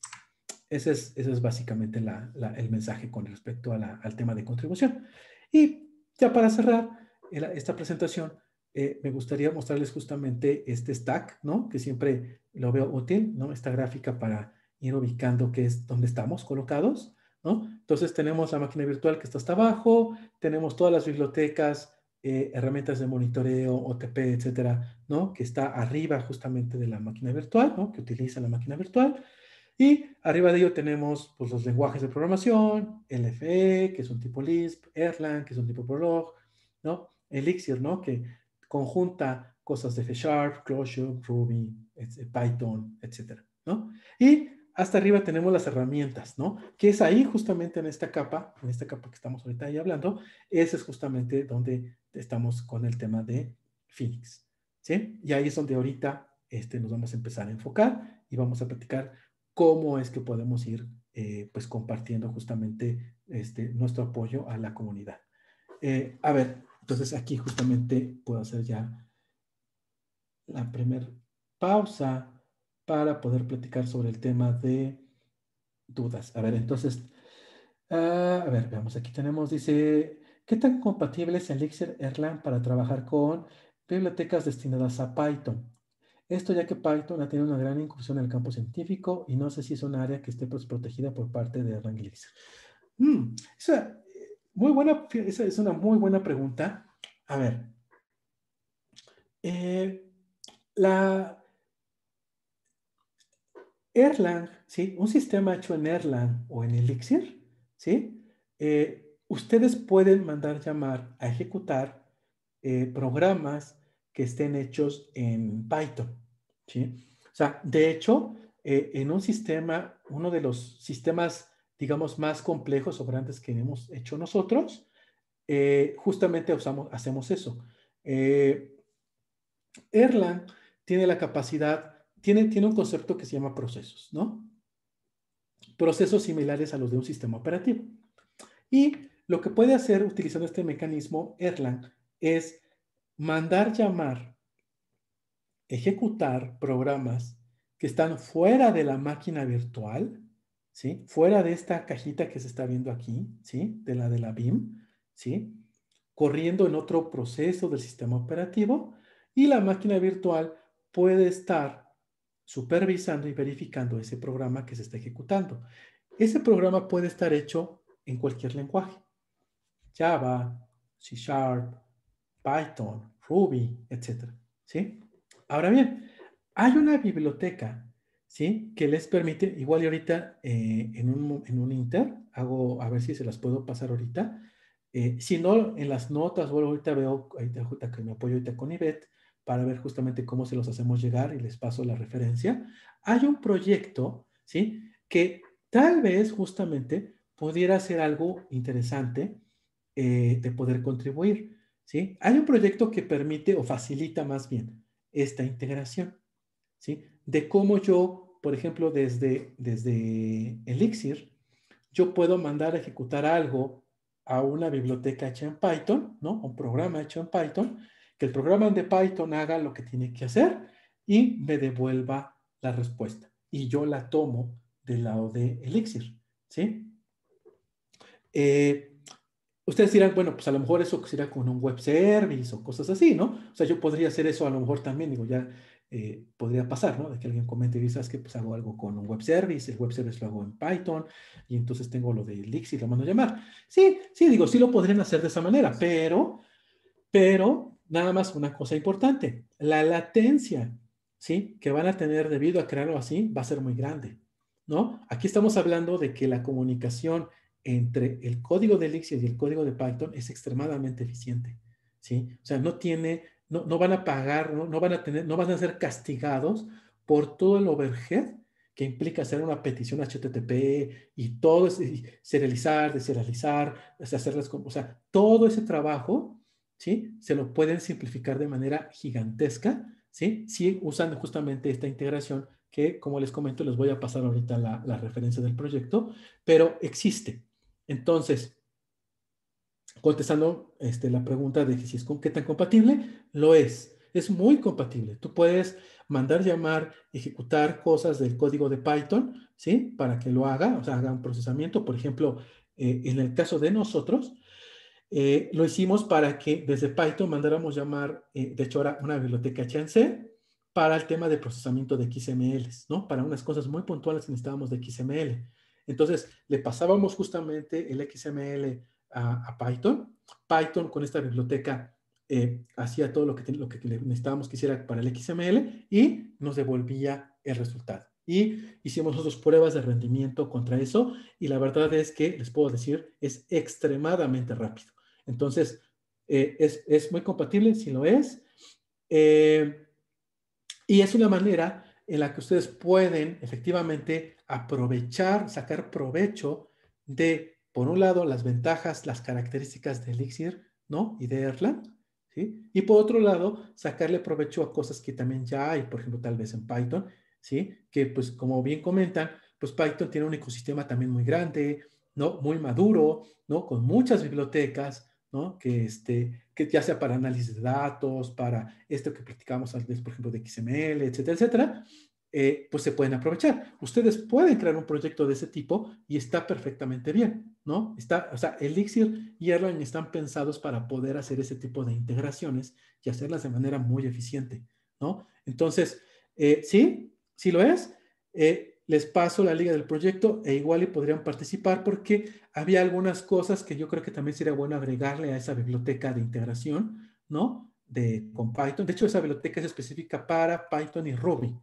ese es, ese es básicamente el mensaje con respecto al tema de contribución. Y ya para cerrar esta presentación, eh, me gustaría mostrarles justamente este stack, ¿no? Que siempre lo veo útil, ¿no? Esta gráfica para ir ubicando qué es dónde estamos colocados, ¿no? Entonces tenemos la máquina virtual que está hasta abajo, tenemos todas las bibliotecas, eh, herramientas de monitoreo, OTP, etcétera, ¿no? Que está arriba justamente de la máquina virtual, ¿no? Que utiliza la máquina virtual. Y arriba de ello tenemos pues, los lenguajes de programación, LFE, que es un tipo Lisp, Erlang, que es un tipo Prolog, ¿no? Elixir, ¿no? Que conjunta cosas de C Sharp, Clojure, Ruby, Python, etcétera, ¿no? Y hasta arriba tenemos las herramientas, ¿no? Que es ahí justamente en esta capa, en esta capa que estamos ahorita ahí hablando, ese es justamente donde estamos con el tema de Phoenix, ¿sí? Y ahí es donde ahorita este, nos vamos a empezar a enfocar y vamos a platicar cómo es que podemos ir eh, pues compartiendo justamente este, nuestro apoyo a la comunidad. Eh, a ver, entonces aquí justamente puedo hacer ya la primera pausa para poder platicar sobre el tema de dudas. A ver, entonces, ah, a ver, veamos, aquí tenemos, dice, ¿qué tan compatible es Elixir Erlang para trabajar con bibliotecas destinadas a Python? Esto ya que Python ha tenido una gran incursión en el campo científico y no sé si es un área que esté pues, protegida por parte de Erlang Elixir. Mm, esa, muy buena, esa es una muy buena pregunta. A ver, eh, la Erlang, ¿sí? Un sistema hecho en Erlang o en Elixir, ¿sí? Eh, ustedes pueden mandar llamar a ejecutar eh, programas que estén hechos en Python. ¿sí? O sea, de hecho, en un sistema, uno de los sistemas, digamos, más complejos o grandes que hemos hecho nosotros, eh, justamente usamos, hacemos eso. Eh, Erlang tiene la capacidad, tiene, tiene un concepto que se llama procesos, ¿no? Procesos similares a los de un sistema operativo. Y lo que puede hacer utilizando este mecanismo Erlang es mandar llamar, ejecutar programas que están fuera de la máquina virtual, ¿sí? Fuera de esta cajita que se está viendo aquí, ¿sí? De la de la BIM, ¿sí? Corriendo en otro proceso del sistema operativo y la máquina virtual puede estar supervisando y verificando ese programa que se está ejecutando. Ese programa puede estar hecho en cualquier lenguaje. Java, C Sharp, Python, Ruby, etc. ¿Sí? Ahora bien, hay una biblioteca, ¿sí? Que les permite, igual y ahorita eh, en, un, en, un, inter, hago, a ver si se las puedo pasar ahorita. Eh, si no, en las notas, bueno, ahorita veo, ahorita que me apoyo ahorita con Ivette, para ver justamente cómo se los hacemos llegar y les paso la referencia. Hay un proyecto, ¿sí? Que tal vez justamente pudiera ser algo interesante eh, de poder contribuir. ¿sí? Hay un proyecto que permite o facilita más bien esta integración, ¿sí? De cómo yo, por ejemplo, desde, desde Elixir, yo puedo mandar a ejecutar algo a una biblioteca hecha en Python, ¿no? Un programa hecho en Python, que el programa de Python haga lo que tiene que hacer y me devuelva la respuesta. Y yo la tomo del lado de Elixir, ¿sí? Eh, Ustedes dirán, bueno, pues a lo mejor eso sería con un web service o cosas así, ¿no? O sea, yo podría hacer eso a lo mejor también, digo, ya eh, podría pasar, ¿no? De que alguien comente y dice, ¿sabes qué? Pues hago algo con un web service, el web service lo hago en Python y entonces tengo lo de Elixir, lo mando a llamar. Sí, sí, digo, sí lo podrían hacer de esa manera, pero, pero, nada más una cosa importante, la latencia, ¿sí? Que van a tener debido a crearlo así va a ser muy grande, ¿no? Aquí estamos hablando de que la comunicación entre el código de Elixir y el código de Python es extremadamente eficiente, ¿sí? O sea, no tiene, no, no van a pagar, no, no, van a tener, no van a ser castigados por todo el overhead que implica hacer una petición HTTP y todo, serializar, deserializar, hacerlas, o sea, todo ese trabajo, ¿sí? Se lo pueden simplificar de manera gigantesca, ¿sí? Si usan justamente esta integración que, como les comento, les voy a pasar ahorita la, la referencia del proyecto, pero existe, entonces, contestando este, la pregunta de si es con qué tan compatible, lo es. Es muy compatible. Tú puedes mandar llamar, ejecutar cosas del código de Python, ¿sí? Para que lo haga, o sea, haga un procesamiento. Por ejemplo, eh, en el caso de nosotros, eh, lo hicimos para que desde Python mandáramos llamar, eh, de hecho, ahora una biblioteca HNC para el tema de procesamiento de XMLs, ¿no? Para unas cosas muy puntuales que necesitábamos de XML. Entonces, le pasábamos justamente el XML a, Python. Python con esta biblioteca eh, hacía todo lo que, lo que necesitábamos que hiciera para el XML y nos devolvía el resultado. Y hicimos nosotros pruebas de rendimiento contra eso y la verdad es que, les puedo decir, es extremadamente rápido. Entonces, eh, es, es, muy compatible, si lo es. Eh, y es una manera en la que ustedes pueden efectivamente aprovechar, sacar provecho de, por un lado, las ventajas, las características de Elixir, ¿no? Y de Erlang, ¿sí? Y por otro lado, sacarle provecho a cosas que también ya hay, por ejemplo, tal vez en Python, ¿sí? Que pues como bien comentan, pues Python tiene un ecosistema también muy grande, ¿no? Muy maduro, ¿no? Con muchas bibliotecas, ¿no? Que, este, que ya sea para análisis de datos, para esto que platicamos antes, por ejemplo, de XML, etcétera, etcétera, eh, pues se pueden aprovechar. Ustedes pueden crear un proyecto de ese tipo y está perfectamente bien, ¿no? Está, o sea, Elixir y Erlang están pensados para poder hacer ese tipo de integraciones y hacerlas de manera muy eficiente, ¿no? Entonces, eh, sí, sí lo es. Eh, les paso la liga del proyecto e igual y podrían participar porque había algunas cosas que yo creo que también sería bueno agregarle a esa biblioteca de integración, ¿no? De, con Python. De hecho, esa biblioteca es específica para Python y Ruby,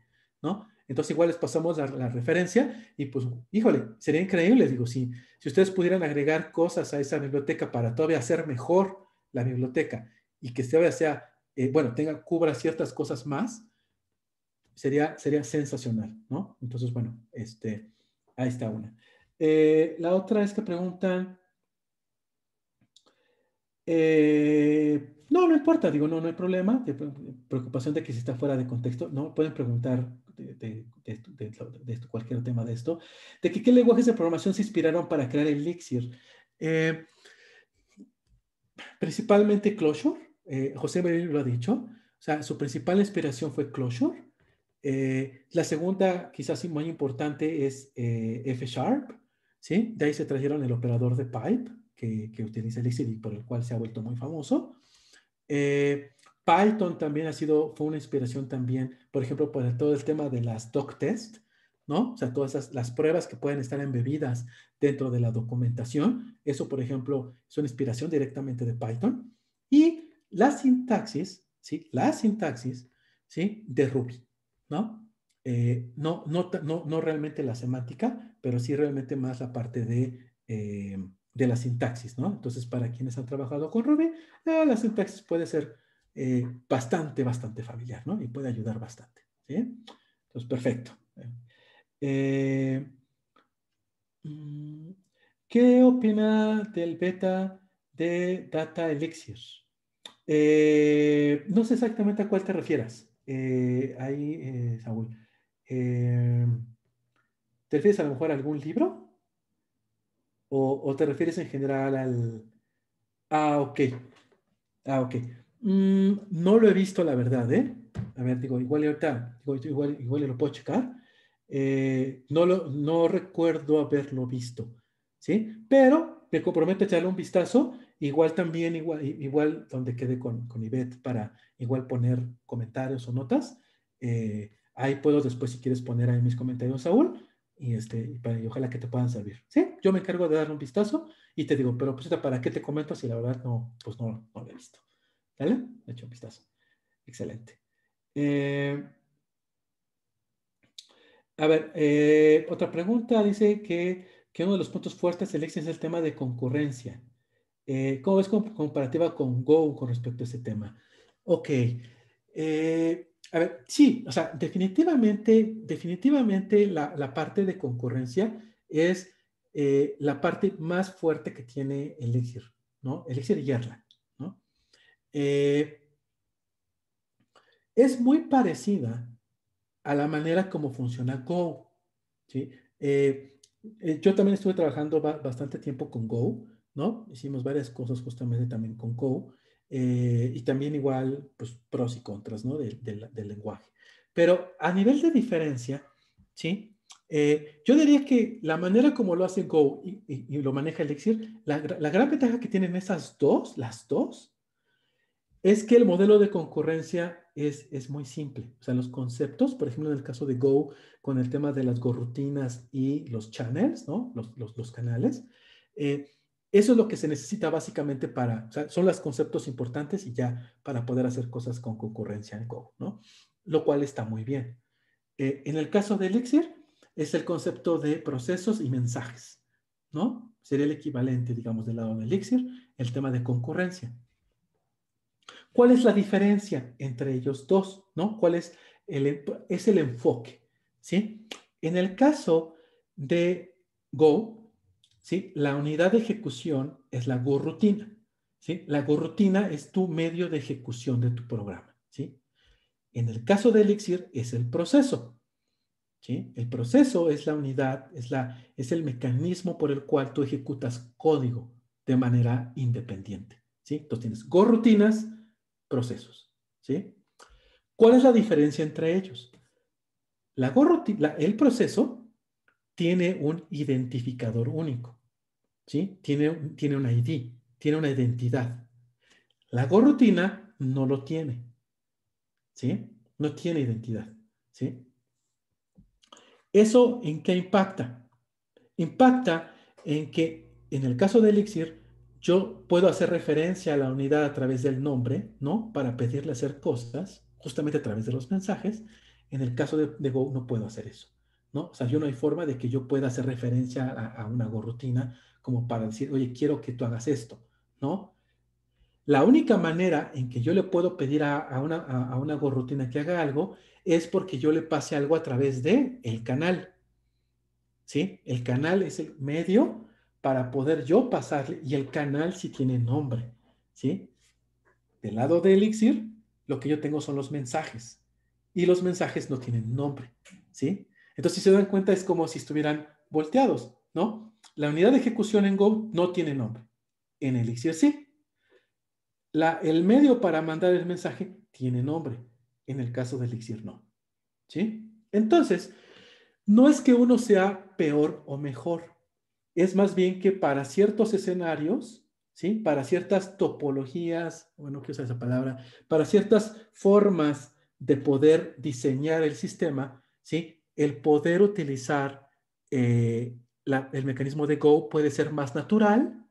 ¿no? Entonces igual les pasamos la, referencia y pues, híjole, sería increíble, digo, si, si ustedes pudieran agregar cosas a esa biblioteca para todavía hacer mejor la biblioteca y que todavía sea, eh, bueno, tenga, cubra ciertas cosas más, sería, sería sensacional, ¿no? Entonces, bueno, este, ahí está una. Eh, la otra es que preguntan, eh, no, no importa, digo, no, no hay problema, preocupación de que si está fuera de contexto, no, pueden preguntar de, cualquier tema de esto, de qué lenguajes de programación se inspiraron para crear Elixir. Eh, principalmente Clojure, José María lo ha dicho, o sea, su principal inspiración fue Clojure, eh, la segunda, quizás muy importante, es eh, F Sharp, ¿sí? De ahí se trajeron el operador de pipe que, que utiliza Elixir y por el cual se ha vuelto muy famoso. Eh, Python también ha sido, fue una inspiración también, por ejemplo, por todo el tema de las doc test, ¿no? O sea, todas esas, las pruebas que pueden estar embebidas dentro de la documentación. Eso, por ejemplo, es una inspiración directamente de Python. Y la sintaxis, ¿sí? La sintaxis, ¿sí? De Ruby. ¿no? Eh, no, no, no, realmente la semántica, pero sí realmente más la parte de, eh, de la sintaxis, ¿no? Entonces, para quienes han trabajado con Ruby, eh, la sintaxis puede ser bastante, bastante familiar, ¿no? Y puede ayudar bastante. Entonces, perfecto. Mm, ¿Qué opina del beta de Data Elixir? no sé exactamente a cuál te refieras. Eh, ahí, eh, Saúl, eh, ¿te refieres a lo mejor a algún libro? ¿O, te refieres en general al... Ah, ok. Ah, ok. Mm, no lo he visto, la verdad, ¿eh? A ver, digo, igual ahorita, igual, igual lo puedo checar. no, lo, no recuerdo haberlo visto, ¿sí? Pero me comprometo a echarle un vistazo Igual también, igual, igual donde quede con, con Ivette para igual poner comentarios o notas. Eh, ahí puedo después, si quieres, poner ahí mis comentarios, Saúl, y, este, ojalá que te puedan servir. Sí, yo me encargo de darle un vistazo y te digo, pero pues, ¿para qué te comento si la verdad no, pues no, no lo he visto? ¿Dale? he hecho un vistazo. Excelente. Eh, a ver, eh, otra pregunta dice que, que, uno de los puntos fuertes del Excel es el tema de concurrencia. Eh, ¿Cómo ves comparativa con Go con respecto a ese tema? Ok. A ver, sí, o sea, definitivamente, definitivamente la, parte de concurrencia es la parte más fuerte que tiene Elixir, ¿no? Elixir y Erlang. Es muy parecida a la manera como funciona Go, ¿sí? yo también estuve trabajando bastante tiempo con Go ¿no? Hicimos varias cosas justamente también con Go eh, y también igual, pues, pros y contras, ¿no? del lenguaje. Pero a nivel de diferencia, ¿sí? Eh, yo diría que la manera como lo hace Go y, lo maneja Elixir, la, la, gran ventaja que tienen esas dos, las dos, es que el modelo de concurrencia es, es muy simple. O sea, los conceptos, por ejemplo, en el caso de Go, con el tema de las Go rutinas y los channels, ¿no? Los, los, los canales, eh, eso es lo que se necesita básicamente para, o sea, son los conceptos importantes y ya para poder hacer cosas con concurrencia en Go, ¿no? Lo cual está muy bien. Eh, en el caso de Elixir, es el concepto de procesos y mensajes, ¿no? Sería el equivalente, digamos, del lado de Elixir, el tema de concurrencia. ¿Cuál es la diferencia entre ellos dos? ¿No? ¿Cuál es el, es el enfoque? ¿Sí? En el caso de Go, ¿sí? La unidad de ejecución es la Go rutina. ¿sí? La Go rutina es tu medio de ejecución de tu programa. ¿sí? En el caso de Elixir es el proceso. ¿sí? El proceso es la unidad, es, la, es el mecanismo por el cual tú ejecutas código de manera independiente. ¿sí? Entonces tienes Go rutinas, procesos. ¿sí? ¿Cuál es la diferencia entre ellos? La el proceso tiene un identificador único. ¿sí? Tiene, tiene un ID, tiene una identidad. La Go rutina no lo tiene. ¿sí? No tiene identidad. ¿sí? ¿Eso en qué impacta? Impacta en que en el caso de Elixir yo puedo hacer referencia a la unidad a través del nombre, ¿no? Para pedirle hacer cosas, justamente a través de los mensajes. En el caso de, Go no puedo hacer eso, ¿no? O sea, yo no hay forma de que yo pueda hacer referencia a, una Go rutina como para decir, oye, quiero que tú hagas esto, ¿no? La única manera en que yo le puedo pedir a, una, a, que haga algo es porque yo le pase algo a través de el canal, ¿sí? El canal es el medio para poder yo pasarle, y el canal sí tiene nombre, ¿sí? Del lado de Elixir, lo que yo tengo son los mensajes, y los mensajes no tienen nombre, ¿sí? Entonces, si se dan cuenta, es como si estuvieran volteados, ¿no? La unidad de ejecución en Go no tiene nombre. En Elixir sí. La, el medio para mandar el mensaje tiene nombre. En el caso de Elixir no. ¿Sí? Entonces, no es que uno sea peor o mejor es más bien que para ciertos escenarios, ¿sí? Para ciertas topologías, bueno, quiero usar esa palabra, para ciertas formas de poder diseñar el sistema, ¿sí? El poder utilizar eh, el mecanismo de Go puede ser más natural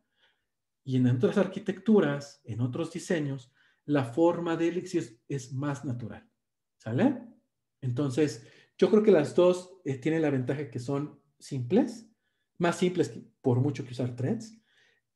y en otras arquitecturas, en otros diseños, la forma de Elixir es, más natural. ¿Sale? Entonces, yo creo que las dos eh, tienen la ventaja que son simples, más simples por mucho que usar threads.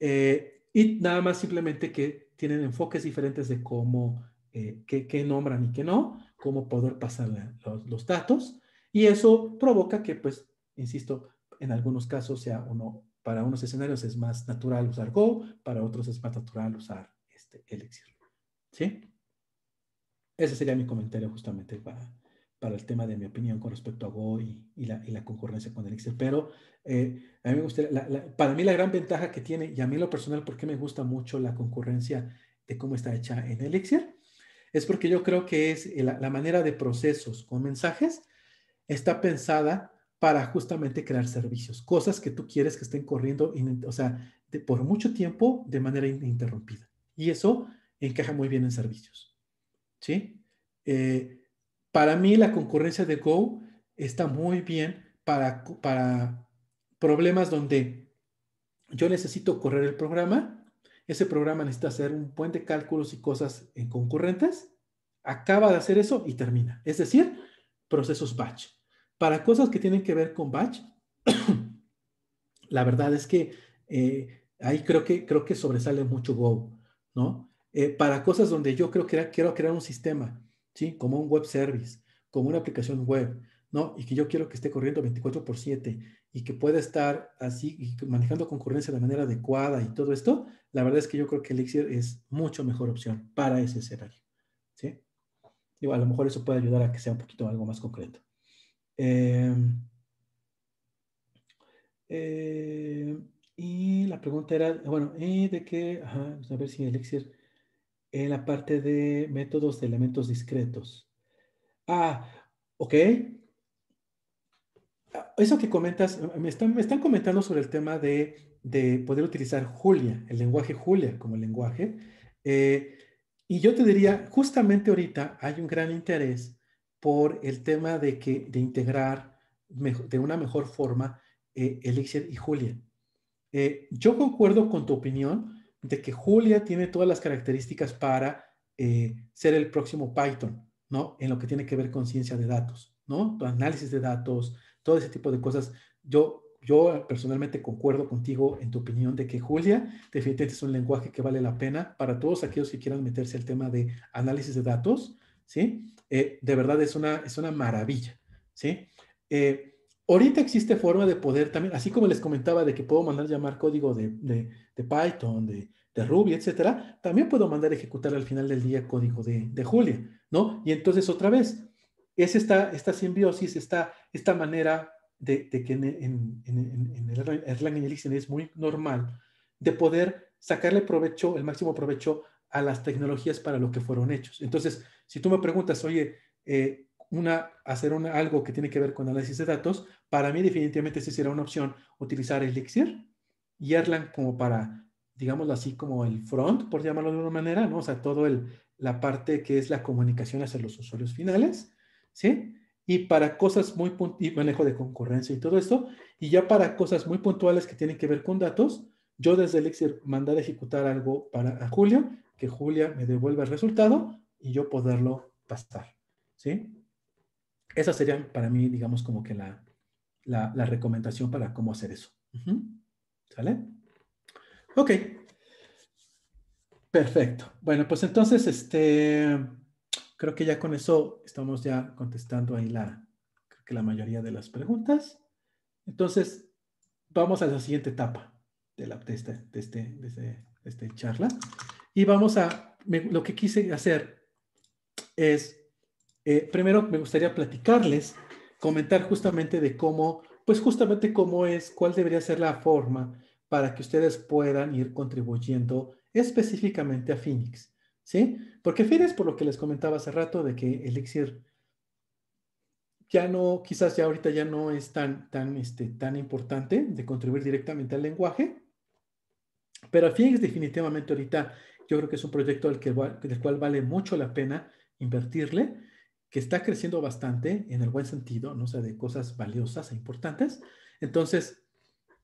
Eh, y nada más simplemente que tienen enfoques diferentes de cómo, eh, qué, nombran y qué no, cómo poder pasar los, datos. Y eso provoca que, pues, insisto, en algunos casos sea uno, para unos escenarios es más natural usar Go, para otros es más natural usar este Elixir. ¿Sí? Ese sería mi comentario justamente para, para el tema de mi opinión con respecto a Go y, la, concurrencia con Elixir. Pero eh, a mí me gustaría, para mí la gran ventaja que tiene, y a mí lo personal, porque me gusta mucho la concurrencia de cómo está hecha en Elixir, es porque yo creo que es la, manera de procesos con mensajes está pensada para justamente crear servicios, cosas que tú quieres que estén corriendo, o sea, por mucho tiempo de manera ininterrumpida. Y eso encaja muy bien en servicios. ¿Sí? Eh, para mí la concurrencia de Go está muy bien para, problemas donde yo necesito correr el programa, ese programa necesita hacer un puente de cálculos y cosas en concurrentes, acaba de hacer eso y termina. Es decir, procesos batch. Para cosas que tienen que ver con batch, la verdad es que eh, ahí creo que, creo que sobresale mucho Go, ¿no? Eh, para cosas donde yo creo que quiero crear un sistema ¿sí? Como un web service, como una aplicación web, ¿no? Y que yo quiero que esté corriendo 24 por 7 y que pueda estar así y manejando concurrencia de manera adecuada y todo esto, la verdad es que yo creo que Elixir es mucho mejor opción para ese escenario, ¿sí? Digo, a lo mejor eso puede ayudar a que sea un poquito algo más concreto. Em, eh, y la pregunta era, bueno, ¿y de qué? Ajá, a ver si Elixir en la parte de métodos de elementos discretos. Ah, ok. Ah, eso que comentas, me están, están comentando sobre el tema de, de, poder utilizar Julia, el lenguaje Julia como lenguaje. Eh, y yo te diría, justamente ahorita hay un gran interés por el tema de, que, de integrar de una mejor forma eh, Elixir y Julia. Eh, yo concuerdo con tu opinión de que Julia tiene todas las características para eh, ser el próximo Python, ¿no? En lo que tiene que ver con ciencia de datos, ¿no? Análisis de datos, todo ese tipo de cosas. Yo yo personalmente concuerdo contigo en tu opinión de que Julia definitivamente es un lenguaje que vale la pena para todos aquellos que quieran meterse al tema de análisis de datos, ¿sí? Eh, de verdad es una, es una maravilla, ¿sí? Eh, ahorita existe forma de poder también, así como les comentaba de que puedo mandar llamar código de, de, de Python, de, de, Ruby, etcétera, también puedo mandar ejecutar al final del día código de, de Julia, ¿no? Y entonces otra vez, es esta, esta simbiosis, esta, esta manera de, que en, en, en, el Erlang Elixir es muy normal de poder sacarle provecho, el máximo provecho a las tecnologías para lo que fueron hechos. Entonces, si tú me preguntas, oye, eh, una, hacer una, algo que tiene que ver con análisis de datos, para mí definitivamente sí será una opción utilizar Elixir y como para, digámoslo así, como el front, por llamarlo de una manera, ¿no? O sea, todo el, la parte que es la comunicación hacia los usuarios finales, ¿sí? Y para cosas muy, y manejo de concurrencia y todo esto, y ya para cosas muy puntuales que tienen que ver con datos, yo desde Elixir mandar a ejecutar algo para Julio, que Julia me devuelva el resultado y yo poderlo pasar, ¿sí? Esa sería para mí, digamos, como que la, la, recomendación para cómo hacer eso. ¿Sale? Ok. Perfecto. Bueno, pues entonces, este, creo que ya con eso estamos ya contestando ahí la, que la mayoría de las preguntas. Entonces, vamos a la siguiente etapa de, la, de, este, de, este, de, este, este charla. Y vamos a, lo que quise hacer es, eh, primero me gustaría platicarles comentar justamente de cómo, pues justamente cómo es, cuál debería ser la forma para que ustedes puedan ir contribuyendo específicamente a Phoenix, ¿sí? Porque Phoenix, por lo que les comentaba hace rato, de que Elixir ya no, quizás ya ahorita ya no es tan, tan, este, tan importante de contribuir directamente al lenguaje, pero Phoenix definitivamente ahorita yo creo que es un proyecto al que, del cual vale mucho la pena invertirle que está creciendo bastante en el buen sentido, ¿no? O de cosas valiosas e importantes. Entonces,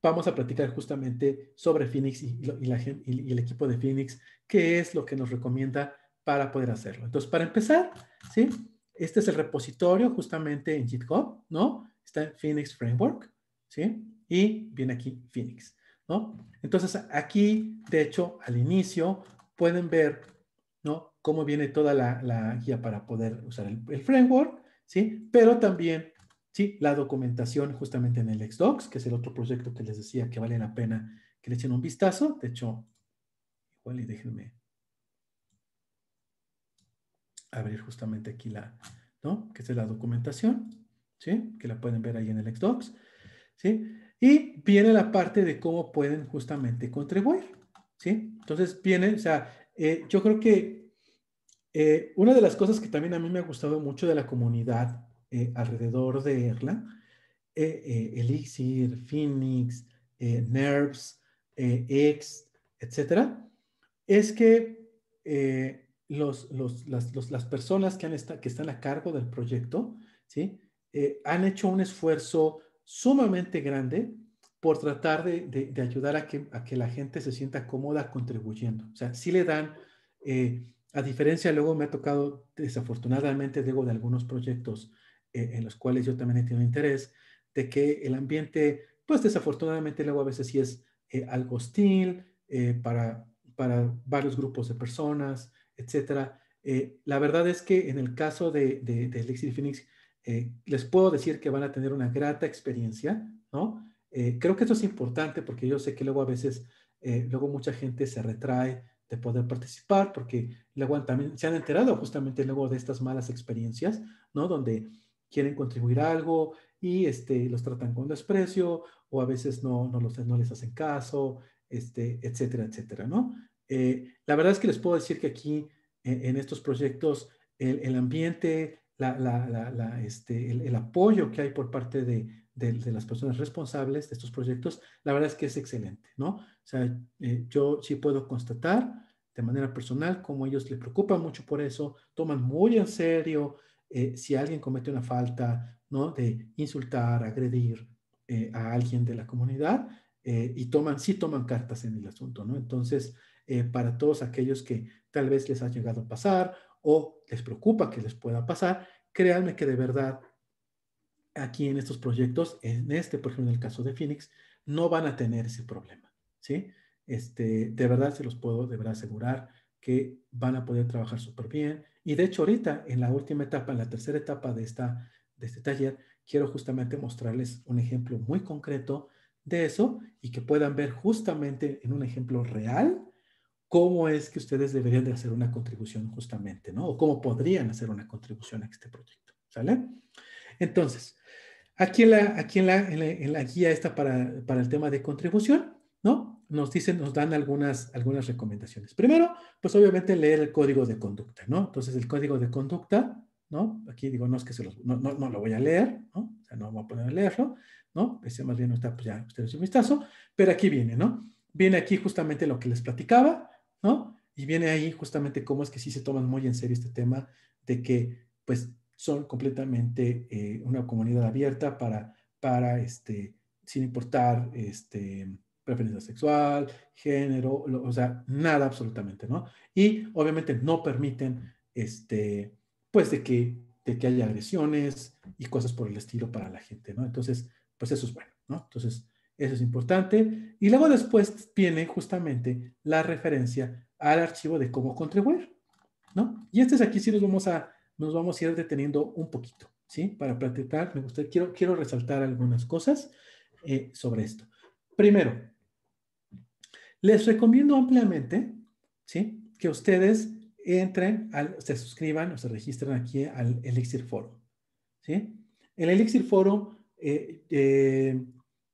vamos a platicar justamente sobre Phoenix y, la, y, el equipo de Phoenix, qué es lo que nos recomienda para poder hacerlo. Entonces, para empezar, ¿sí? Este es el repositorio justamente en GitHub, ¿no? Está en Phoenix Framework, ¿sí? Y viene aquí Phoenix, ¿no? Entonces, aquí, de hecho, al inicio, pueden ver, ¿no? Cómo viene toda la, guía para poder usar el, framework, ¿sí? Pero también, ¿sí? La documentación justamente en el XDocs, que es el otro proyecto que les decía que vale la pena que le echen un vistazo. De hecho, igual y déjenme abrir justamente aquí la, ¿no? Que es la documentación, ¿sí? Que la pueden ver ahí en el XDocs, ¿sí? Y viene la parte de cómo pueden justamente contribuir, ¿sí? Entonces viene, o sea, eh, yo creo que eh, una de las cosas que también a mí me ha gustado mucho de la comunidad eh, alrededor de Erlang, eh, Elixir, Phoenix, Nerves, X, etcétera, es que los, las, personas que, han que están a cargo del proyecto ¿sí? han hecho un esfuerzo sumamente grande por tratar de, ayudar a que, a que, la gente se sienta cómoda contribuyendo. O sea, sí le dan a diferencia, luego me ha tocado, desafortunadamente, digo, de algunos proyectos eh, en los cuales yo también he tenido interés, de que el ambiente, pues desafortunadamente luego a veces sí es eh, algo hostil eh, para, para varios grupos de personas, etcétera. la verdad es que en el caso de, de, de Elixir Phoenix, les puedo decir que van a tener una grata experiencia, ¿no? creo que eso es importante porque yo sé que luego a veces, luego mucha gente se retrae de poder participar, porque luego también se han enterado justamente luego de estas malas experiencias, ¿no? Donde quieren contribuir a algo y este, los tratan con desprecio o a veces no, no, los, no les hacen caso, este, etcétera, etcétera, ¿no? Eh, la verdad es que les puedo decir que aquí en, estos proyectos el, el ambiente, la, la, la, este, el, el, apoyo que hay por parte de, de, las personas responsables de estos proyectos, la verdad es que es excelente, ¿no? O sea, eh, yo sí puedo constatar de manera personal cómo ellos les preocupan mucho por eso, toman muy en serio eh, si alguien comete una falta, ¿no? De insultar, agredir eh, a alguien de la comunidad y toman, sí toman cartas en el asunto, ¿no? Entonces, para todos aquellos que tal vez les ha llegado a pasar o les preocupa que les pueda pasar, créanme que de verdad aquí en estos proyectos, en este, por ejemplo, en el caso de Phoenix, no van a tener ese problema, ¿sí? Este, de verdad se los puedo de verdad asegurar que van a poder trabajar súper bien. Y de hecho ahorita, en la última etapa, en la tercera etapa de, esta, de este taller, quiero justamente mostrarles un ejemplo muy concreto de eso y que puedan ver justamente en un ejemplo real cómo es que ustedes deberían de hacer una contribución justamente, ¿no? O cómo podrían hacer una contribución a este proyecto, ¿sale? Entonces, aquí en la, aquí en la, en la, guía esta para, para el tema de contribución, ¿no? Nos dicen, nos dan algunas, algunas recomendaciones. Primero, pues obviamente leer el código de conducta, ¿no? Entonces, el código de conducta, ¿no? Aquí digo, no es que se los, no, no, no lo voy a leer, ¿no? O sea, no voy a poner a leerlo, ¿no? Ese más bien no está, pues ya ustedes un vistazo, pero aquí viene, ¿no? Viene aquí justamente lo que les platicaba, ¿no? Y viene ahí justamente cómo es que sí se toman muy en serio este tema de que, pues, son completamente eh, una comunidad abierta para, para, este, sin importar, este, preferencia sexual, género, o sea, nada absolutamente, ¿no? Y obviamente no permiten, este, pues, de que, de que haya agresiones y cosas por el estilo para la gente, ¿no? Entonces, pues eso es bueno, ¿no? Entonces, eso es importante. Y luego después viene justamente la referencia al archivo de cómo contribuir, ¿no? Y este es aquí sí nos vamos a, nos vamos a ir deteniendo un poquito, ¿sí? Para platicar, me gustaría, quiero, quiero resaltar algunas cosas eh, sobre esto. Primero, les recomiendo ampliamente, ¿sí? Que ustedes entren, al, se suscriban o se registren aquí al Elixir Forum, ¿sí? El Elixir Forum eh, eh,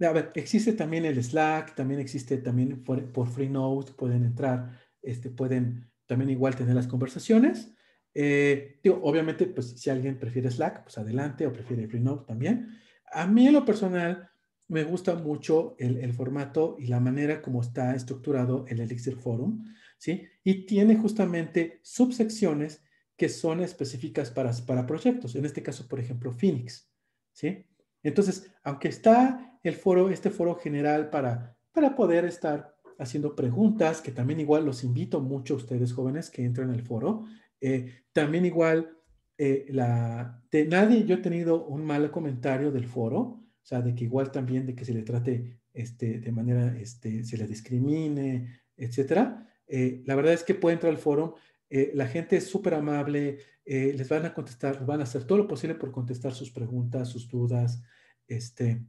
a ver, existe también el Slack, también existe también por, Freenode, pueden entrar, este, pueden también igual tener las conversaciones. Eh, obviamente, pues si alguien prefiere Slack, pues adelante, o prefiere Freenode también. A mí en lo personal me gusta mucho el, el, formato y la manera como está estructurado el Elixir Forum, ¿sí? Y tiene justamente subsecciones que son específicas para, para proyectos. En este caso, por ejemplo, Phoenix, ¿sí? Entonces, aunque está el foro, este foro general para, para poder estar haciendo preguntas, que también igual los invito mucho a ustedes jóvenes que entren al foro, eh, también igual eh, la, de nadie yo he tenido un mal comentario del foro, sea, de que igual también de que se le trate este, de manera, este, se le discrimine, etcétera. Eh, la verdad es que puede entrar al foro, la gente es súper amable, les van a contestar, van a hacer todo lo posible por contestar sus preguntas, sus dudas, este,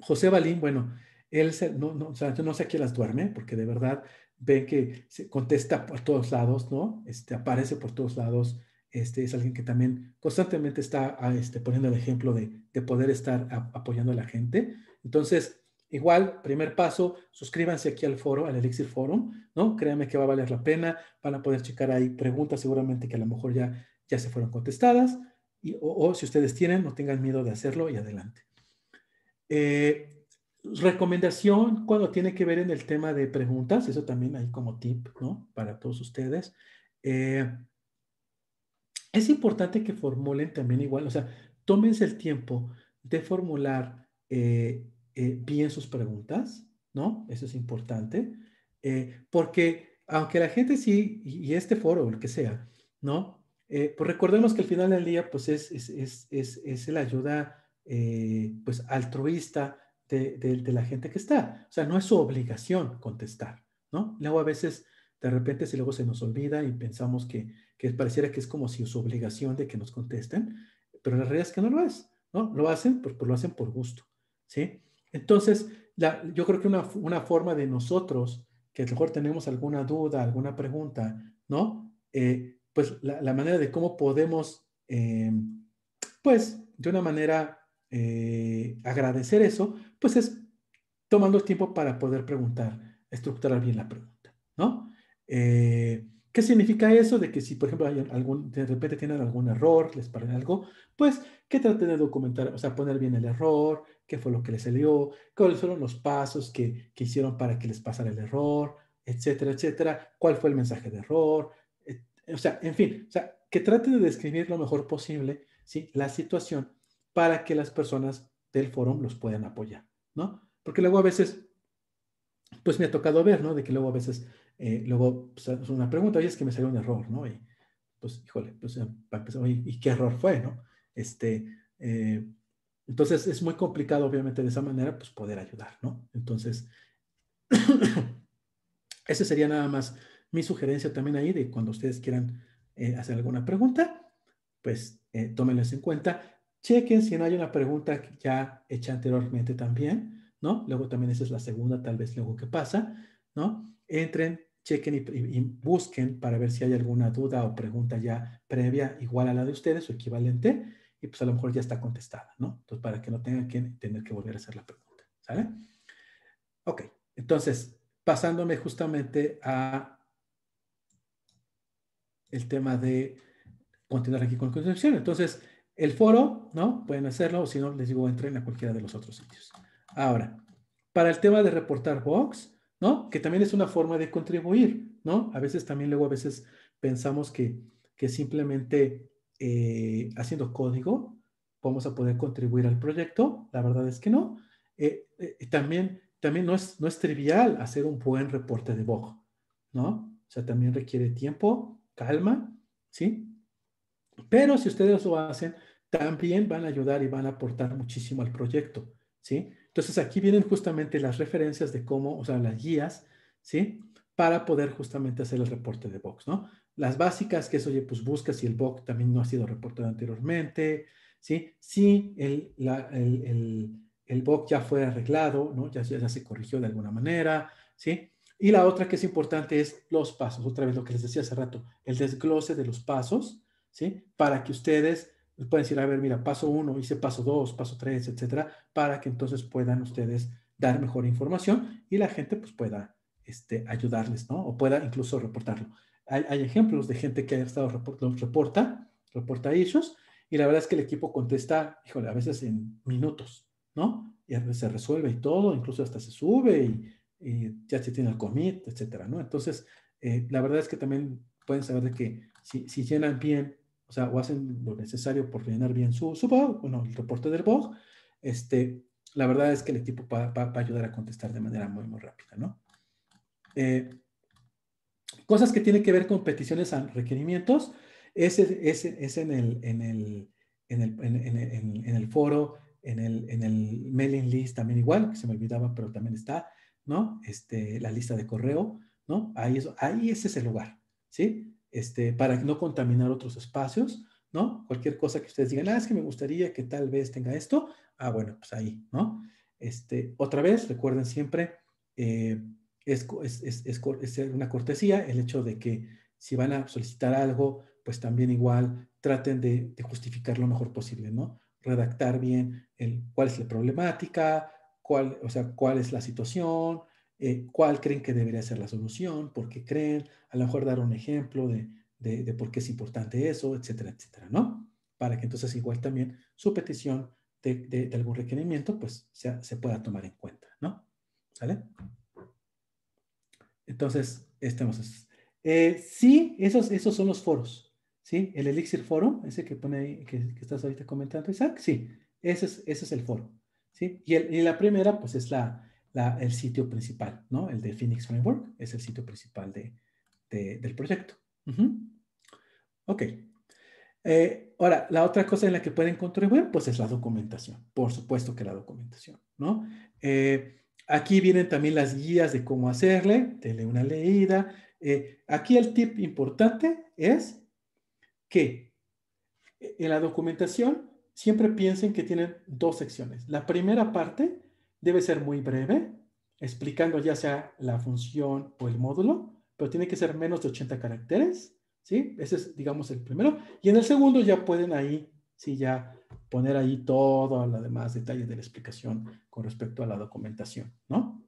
José Balín, bueno, él no, no, o sea, yo no sé a quién las duerme, porque de verdad ven que se contesta por todos lados, ¿no? Este, aparece por todos lados. Este, es alguien que también constantemente está ah, este, poniendo el ejemplo de, de poder estar apoyando a la gente. Entonces, igual, primer paso, suscríbanse aquí al foro, al Elixir Forum, ¿no? Créanme que va a valer la pena, van a poder checar ahí preguntas seguramente que a lo mejor ya, ya se fueron contestadas o, si ustedes tienen, no tengan miedo de hacerlo y adelante. Eh, recomendación cuando tiene que ver en el tema de preguntas, eso también hay como tip, ¿no? Para todos ustedes. Eh, es importante que formulen también igual, o sea, tómense el tiempo de formular eh, bien sus preguntas, ¿no? Eso es importante, porque aunque la gente sí, y, este foro, lo que sea, ¿no? Eh, pues recordemos que al final del día, pues es, es, es, es la ayuda eh, pues altruista de, de, la gente que está. O sea, no es su obligación contestar, ¿no? Luego a veces, de repente, si luego se nos olvida y pensamos que, que pareciera que es como si su obligación de que nos contesten, pero la realidad es que no lo es, ¿no? Lo hacen, pues, pues lo hacen por gusto, ¿sí? Entonces, yo creo que una, una forma de nosotros, que a lo mejor tenemos alguna duda, alguna pregunta, ¿no? Eh, pues la, manera de cómo podemos, eh, pues de una manera eh, agradecer eso, pues es tomando tiempo para poder preguntar, estructurar bien la pregunta, ¿no? Eh, ¿Qué significa eso? De que si, por ejemplo, de repente tienen algún error, les parece algo, pues que traten de documentar, o sea, poner bien el error, qué fue lo que les salió, cuáles fueron los pasos que, que hicieron para que les pasara el error, etcétera, etcétera, cuál fue el mensaje de error, o sea, en fin, o sea, que trate de describir lo mejor posible, ¿sí? La situación para que las personas del foro los puedan apoyar, ¿no? Porque luego a veces, pues me ha tocado ver, ¿no? De que luego a veces, eh, luego pues, es una pregunta, oye, es que me salió un error, ¿no? Y pues, híjole, pues para empezar, ¿y qué error fue, no? Este, eh, Entonces es muy complicado, obviamente, de esa manera, pues poder ayudar, ¿no? Entonces, esa sería nada más mi sugerencia también ahí de cuando ustedes quieran eh, hacer alguna pregunta, pues eh, en cuenta. Chequen si no hay una pregunta ya hecha anteriormente también, ¿no? Luego también esa es la segunda, tal vez luego que pasa, ¿no? Entren, chequen y, busquen para ver si hay alguna duda o pregunta ya previa igual a la de ustedes o equivalente y pues a lo mejor ya está contestada, ¿no? Entonces, para que no tengan que tener que volver a hacer la pregunta, ¿sale? Ok, entonces, pasándome justamente a el tema de continuar aquí con la construcción. Entonces, el foro, ¿no? Pueden hacerlo, o si no, les digo, entren a cualquiera de los otros sitios. Ahora, para el tema de reportar box, ¿no? Que también es una forma de contribuir, ¿no? A veces también luego a veces pensamos que, que simplemente eh, haciendo código vamos a poder contribuir al proyecto. La verdad es que no. Eh, eh, también también no es, no es trivial hacer un buen reporte de bug, ¿no? O sea, también requiere tiempo, calma, ¿sí? Pero si ustedes lo hacen, también van a ayudar y van a aportar muchísimo al proyecto, ¿sí? Entonces aquí vienen justamente las referencias de cómo, o sea, las guías, ¿sí? Para poder justamente hacer el reporte de bugs, ¿no? Las básicas, que es, oye, pues busca si el bug también no ha sido reportado anteriormente, ¿sí? Si el, la, el, el, bug ya fue arreglado, ¿no? Ya, ya, ya se corrigió de alguna manera, ¿sí? Y la otra que es importante es los pasos, otra vez lo que les decía hace rato, el desglose de los pasos, ¿sí? Para que ustedes puedan decir, a ver, mira, paso uno, hice paso dos, paso tres, etcétera, para que entonces puedan ustedes dar mejor información y la gente pues pueda este, ayudarles, ¿no? O pueda incluso reportarlo. Hay, hay ejemplos de gente que ha estado, reporta, reporta issues, y la verdad es que el equipo contesta, híjole, a veces en minutos, ¿no? Y a veces se resuelve y todo, incluso hasta se sube y, y ya se tiene el commit, etcétera, ¿no? Entonces, eh, la verdad es que también pueden saber de que si, si, llenan bien, o sea, o hacen lo necesario por llenar bien su, su bug, bueno, el reporte del bug, este, la verdad es que el equipo va, va, a ayudar a contestar de manera muy, muy rápida, ¿no? Eh, cosas que tienen que ver con peticiones a requerimientos, es, es, es en, el, en, el, en, el, en el foro, en el, en el mailing list también igual, que se me olvidaba, pero también está. ¿no? Este, la lista de correo, ¿no? Ahí, es, ahí ese es el lugar, ¿sí? Este, para no contaminar otros espacios, ¿no? Cualquier cosa que ustedes digan, ah, es que me gustaría que tal vez tenga esto, ah, bueno, pues ahí, ¿no? Este, otra vez, recuerden siempre, eh, es, es, es, es, una cortesía el hecho de que si van a solicitar algo, pues también igual traten de, de justificar lo mejor posible, ¿no? Redactar bien el, cuál es la problemática, cuál, o sea, cuál es la situación, eh, cuál creen que debería ser la solución, por qué creen, a lo mejor dar un ejemplo de, de, por qué es importante eso, etcétera, etcétera, ¿no? Para que entonces igual también su petición de, de algún requerimiento, pues sea, se pueda tomar en cuenta, ¿no? ¿Sale? Entonces, estemos. Eh, sí, esos, esos son los foros, ¿sí? El Elixir Forum, ese que pone ahí, que, que estás ahorita comentando, Isaac, sí, ese es, ese es el foro. ¿sí? Y, el, y la primera, pues es la, el sitio principal, ¿no? El de Phoenix Framework es el sitio principal de, de, del proyecto. Uh. Ok. Eh, ahora, la otra cosa en la que pueden contribuir, pues es la documentación. Por supuesto que la documentación, ¿no? Eh, aquí vienen también las guías de cómo hacerle, denle una leída. Eh, aquí el tip importante es que en la documentación siempre piensen que tienen dos secciones. La primera parte debe ser muy breve, explicando ya sea la función o el módulo, pero tiene que ser menos de 80 caracteres, ¿sí? Ese es, digamos, el primero. Y en el segundo ya pueden ahí, sí, ya poner ahí todo lo demás detalle de la explicación con respecto a la documentación, ¿no?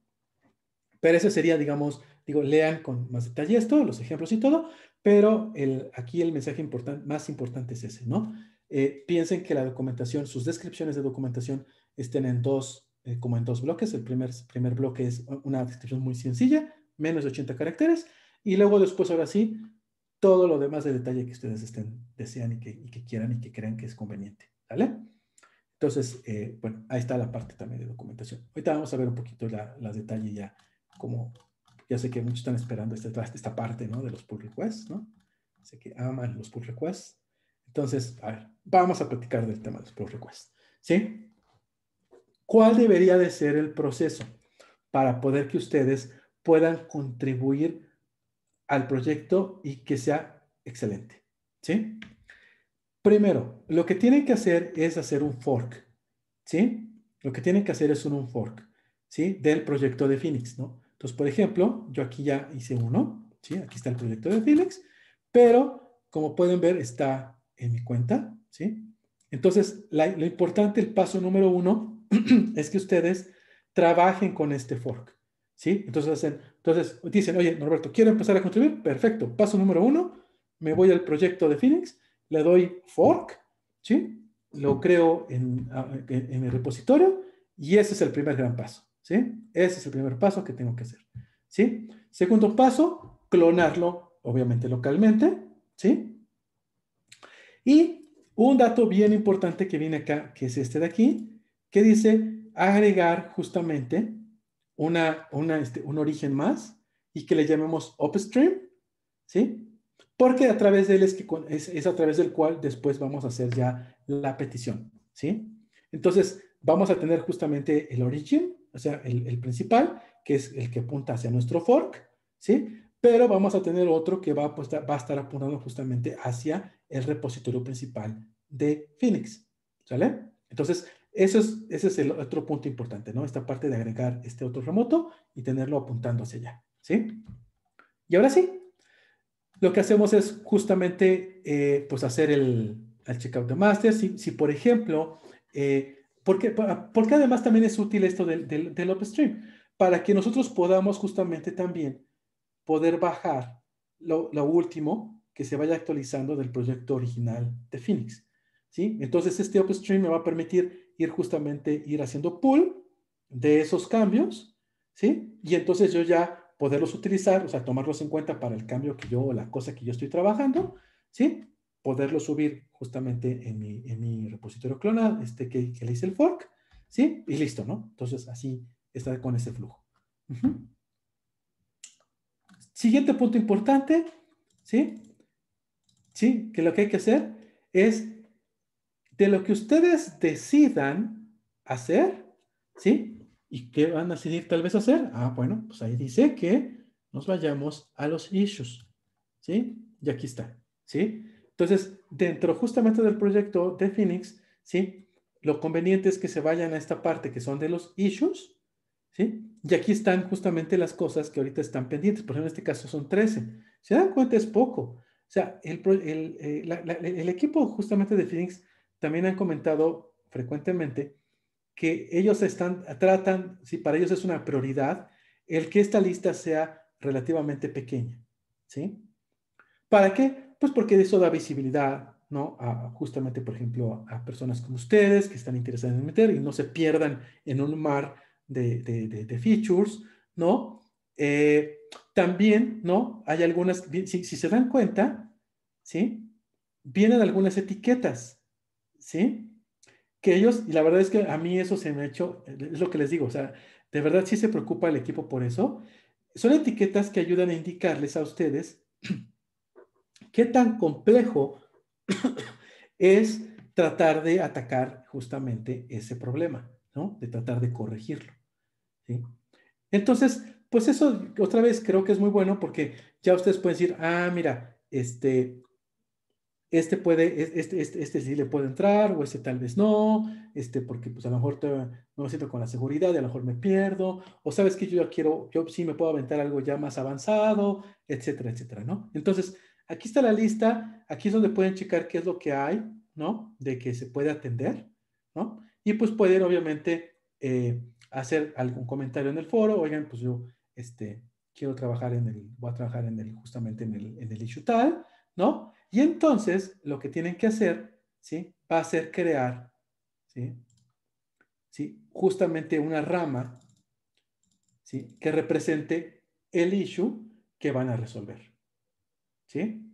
Pero ese sería, digamos, digo, lean con más detalle esto, los ejemplos y todo, pero el, aquí el mensaje más importante es ese, ¿no? Eh, piensen que la documentación, sus descripciones de documentación estén en dos, eh, como en dos bloques. El primer, primer bloque es una descripción muy sencilla, menos de 80 caracteres, y luego después, ahora sí, todo lo demás de detalle que ustedes estén, desean y que, y que quieran y que crean que es conveniente. ¿Vale? Entonces, eh, bueno, ahí está la parte también de documentación. Ahorita vamos a ver un poquito la, la detalle ya, como ya sé que muchos están esperando esta, esta parte, ¿no? De los pull requests, ¿no? Sé que aman los pull requests. Entonces, a ver, vamos a platicar del tema de los pull requests. ¿Sí? ¿Cuál debería de ser el proceso para poder que ustedes puedan contribuir al proyecto y que sea excelente? ¿Sí? Primero, lo que tienen que hacer es hacer un fork, ¿sí? Lo que tienen que hacer es un, fork, ¿sí? Del proyecto de Phoenix, ¿no? Entonces, por ejemplo, yo aquí ya hice uno, ¿sí? Aquí está el proyecto de Phoenix, pero como pueden ver, está en mi cuenta, ¿sí? Entonces, lo importante, el paso número uno, es que ustedes trabajen con este fork, ¿sí? Entonces, hacen, entonces dicen, oye, Norberto, quiero empezar a contribuir, perfecto, paso número uno, me voy al proyecto de Phoenix, le doy fork, ¿sí? Lo creo en, en, mi repositorio y ese es el primer gran paso, ¿sí? Ese es el primer paso que tengo que hacer, ¿sí? Segundo paso, clonarlo, obviamente localmente, ¿sí? Y un dato bien importante que viene acá, que es este de aquí, que dice agregar justamente una, una, este, un origen más y que le llamemos upstream, ¿sí? porque a través de él es, que es, a través del cual después vamos a hacer ya la petición, ¿sí? Entonces, vamos a tener justamente el origin, o sea, el, principal, que es el que apunta hacia nuestro fork, ¿sí? Pero vamos a tener otro que va a, pues, va a estar apuntando justamente hacia el repositorio principal de Phoenix, ¿sale? Entonces, eso es, ese es el otro punto importante, ¿no? Esta parte de agregar este otro remoto y tenerlo apuntando hacia allá, ¿sí? Y ahora sí, lo que hacemos es justamente eh, pues hacer el, checkout de master. Si, si por ejemplo, eh, porque, porque además también es útil esto del, del, upstream, para que nosotros podamos justamente también poder bajar lo, lo, último que se vaya actualizando del proyecto original de Phoenix. ¿sí? Entonces, este upstream me va a permitir ir justamente, ir haciendo pull de esos cambios, ¿sí? Y entonces yo ya poderlos utilizar, o sea, tomarlos en cuenta para el cambio que yo, o la cosa que yo estoy trabajando, ¿sí? Poderlo subir justamente en mi, en mi repositorio clonal, este que, que, le hice el fork, ¿sí? Y listo, ¿no? Entonces, así está con ese flujo. Siguiente punto importante, ¿sí? ¿Sí? Que lo que hay que hacer es de lo que ustedes decidan hacer, ¿sí? ¿Y qué van a decidir tal vez hacer? Ah, bueno, pues ahí dice que nos vayamos a los issues, ¿sí? Y aquí está, ¿sí? Entonces, dentro justamente del proyecto de Phoenix, ¿sí? Lo conveniente es que se vayan a esta parte que son de los issues, ¿sí? Y aquí están justamente las cosas que ahorita están pendientes. Por ejemplo, en este caso son 13. Se dan cuenta, es poco. O sea, el, eh, el equipo justamente de Phoenix también han comentado frecuentemente que ellos están, tratan, si para ellos es una prioridad, el que esta lista sea relativamente pequeña, ¿sí? ¿Para qué? Pues porque eso da visibilidad, ¿no? A, justamente, por ejemplo, a personas como ustedes que están interesadas en meter y no se pierdan en un mar de, features, ¿no? Eh, también, ¿no? Hay algunas, si, si se dan cuenta, ¿sí? Vienen algunas etiquetas, ¿sí? que ellos, y la verdad es que a mí eso se me ha hecho, es lo que les digo, o sea, de verdad sí se preocupa el equipo por eso. Son etiquetas que ayudan a indicarles a ustedes qué tan complejo es tratar de atacar justamente ese problema, ¿no? De tratar de corregirlo, ¿sí? Entonces, pues eso otra vez creo que es muy bueno porque ya ustedes pueden decir, ah, mira, este, este puede, este, este, este sí le puede entrar o este tal vez no, este porque pues a lo mejor no me siento con la seguridad y a lo mejor me pierdo, o sabes que yo ya quiero, yo sí me puedo aventar algo ya más avanzado, etcétera, etcétera, ¿no? Entonces, aquí está la lista, aquí es donde pueden checar qué es lo que hay, ¿no? De que se puede atender, ¿no? Y pues pueden obviamente eh, hacer algún comentario en el foro, oigan, pues yo, este, quiero trabajar en el, voy a trabajar en el, justamente en el, en el issue tal, ¿no? Y entonces lo que tienen que hacer, ¿sí? Va a ser crear, ¿sí? ¿Sí? Justamente una rama, ¿sí? Que represente el issue que van a resolver, ¿sí?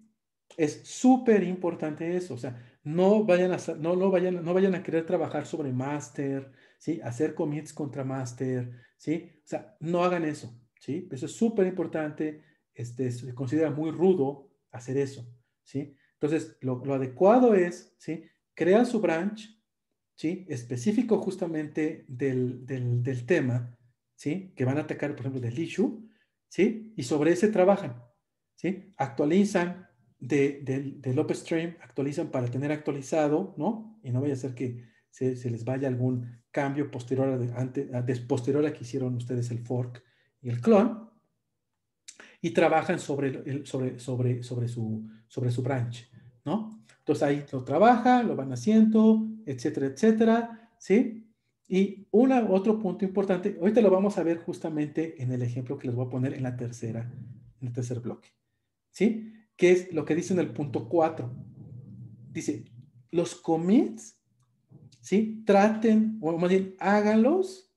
Es súper importante eso, o sea, no vayan a, no, no, vayan, no vayan a querer trabajar sobre master, ¿sí? Hacer commits contra master, ¿sí? O sea, no hagan eso, ¿sí? Eso es súper importante, este, se considera muy rudo hacer eso, ¿sí? Entonces, lo, adecuado es, ¿sí? Su branch, ¿sí? específico justamente del, tema, ¿sí? que van a atacar, por ejemplo, del issue, ¿sí? y sobre ese trabajan. ¿sí? Actualizan de, del, del upstream, actualizan para tener actualizado, ¿no? Y no vaya a ser que se, les vaya algún cambio posterior a, posterior a que hicieron ustedes el fork y el clon, y trabajan sobre, sobre, sobre, sobre, su, sobre su branch, ¿no? Entonces ahí lo trabajan, lo van haciendo, etcétera, etcétera, ¿sí? Y una, otro punto importante, ahorita lo vamos a ver justamente en el ejemplo que les voy a poner en la tercera, en el tercer bloque, ¿sí? Que es lo que dice en el punto 4. Dice, los commits, ¿sí? Traten, o más bien, háganlos,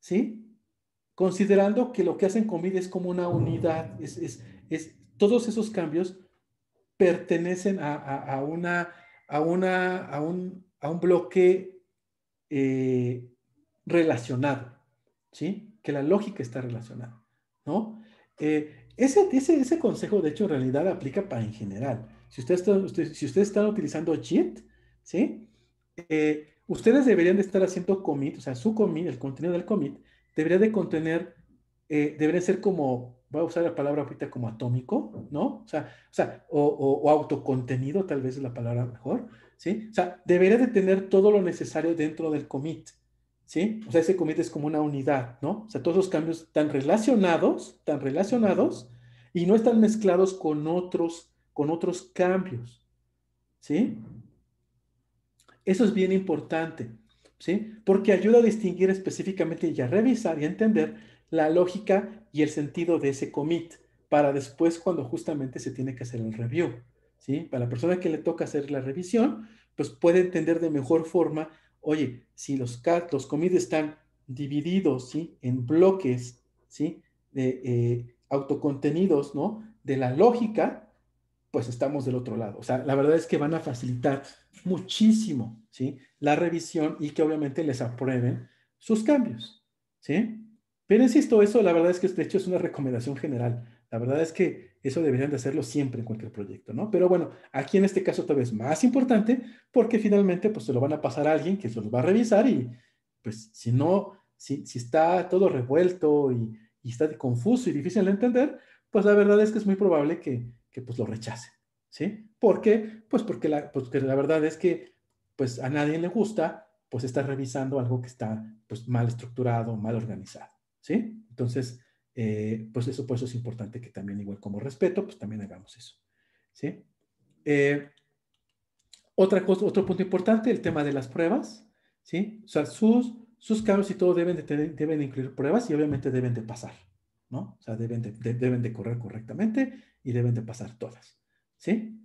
¿sí? Considerando que lo que hacen commit es como una unidad, es, es, es todos esos cambios pertenecen a, una, a, una, a, un, a un bloque eh, relacionado, ¿sí? Que la lógica está relacionada, ¿no? Eh, ese, ese, ese, consejo, de hecho, en realidad aplica para en general. Si ustedes usted, si ustedes están utilizando JIT, ¿sí? Eh, ustedes deberían de estar haciendo commit, o sea, su commit, el contenido del commit, debería de contener, debería ser como voy a usar la palabra ahorita como atómico, ¿no? O sea, o, sea, o, autocontenido, tal vez es la palabra mejor, ¿sí? O sea, debería de tener todo lo necesario dentro del commit, ¿sí? O sea, ese commit es como una unidad, ¿no? O sea, todos los cambios están relacionados, están relacionados y no están mezclados con otros, con otros cambios, ¿sí? Eso es bien importante, ¿sí? Porque ayuda a distinguir específicamente y a revisar y a entender la lógica y el sentido de ese commit para después cuando justamente se tiene que hacer el review. ¿sí? Para la persona que le toca hacer la revisión, pues puede entender de mejor forma, oye, si los, los commits están divididos ¿sí? en bloques ¿sí? de eh, autocontenidos ¿no? de la lógica, pues estamos del otro lado. O sea, la verdad es que van a facilitar muchísimo ¿sí? la revisión y que obviamente les aprueben sus cambios. ¿sí? Pero insisto, eso la verdad es que de hecho es una recomendación general. La verdad es que eso deberían de hacerlo siempre en cualquier proyecto, ¿no? Pero bueno, aquí en este caso tal vez más importante porque finalmente pues se lo van a pasar a alguien que se los va a revisar y pues si no, si, si está todo revuelto y, y, está confuso y difícil de entender, pues la verdad es que es muy probable que, que pues lo rechacen, ¿sí? ¿Por qué? Pues porque la, pues la verdad es que pues a nadie le gusta pues estar revisando algo que está pues mal estructurado, mal organizado. ¿sí? Entonces, eh, pues eso, pues eso es importante que también, igual como respeto, pues también hagamos eso, ¿sí? Eh, otra cosa, otro punto importante, el tema de las pruebas, ¿sí? O sea, sus, sus carros y todo deben de, deben incluir pruebas y obviamente deben de pasar, ¿no? O sea, deben de, deben de correr correctamente y deben de pasar todas, ¿sí?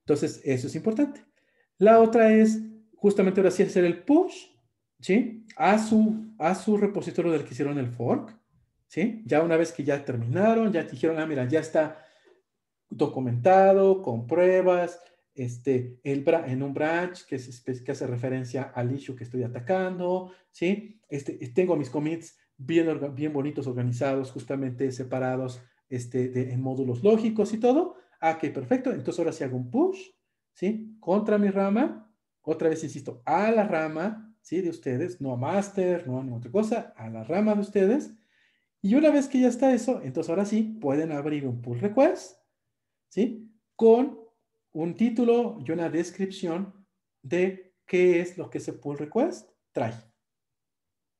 Entonces, eso es importante. La otra es justamente ahora sí hacer el push ¿sí? A su, a su repositorio del que hicieron el fork, ¿sí? Ya una vez que ya terminaron, ya dijeron, ah, mira, ya está documentado, con pruebas, este, el en un branch que, que hace referencia al issue que estoy atacando, ¿sí? Este, tengo mis commits bien, bien bonitos, organizados, justamente separados este, en módulos lógicos y todo. Ah, ok, perfecto. Entonces ahora sí hago un push, ¿sí? Contra mi rama. Otra vez insisto, a la rama, ¿sí? De ustedes, no a master, no a otra cosa, a la rama de ustedes. Y una vez que ya está eso, entonces ahora sí pueden abrir un pull request, ¿sí? Con un título y una descripción de qué es lo que ese pull request trae.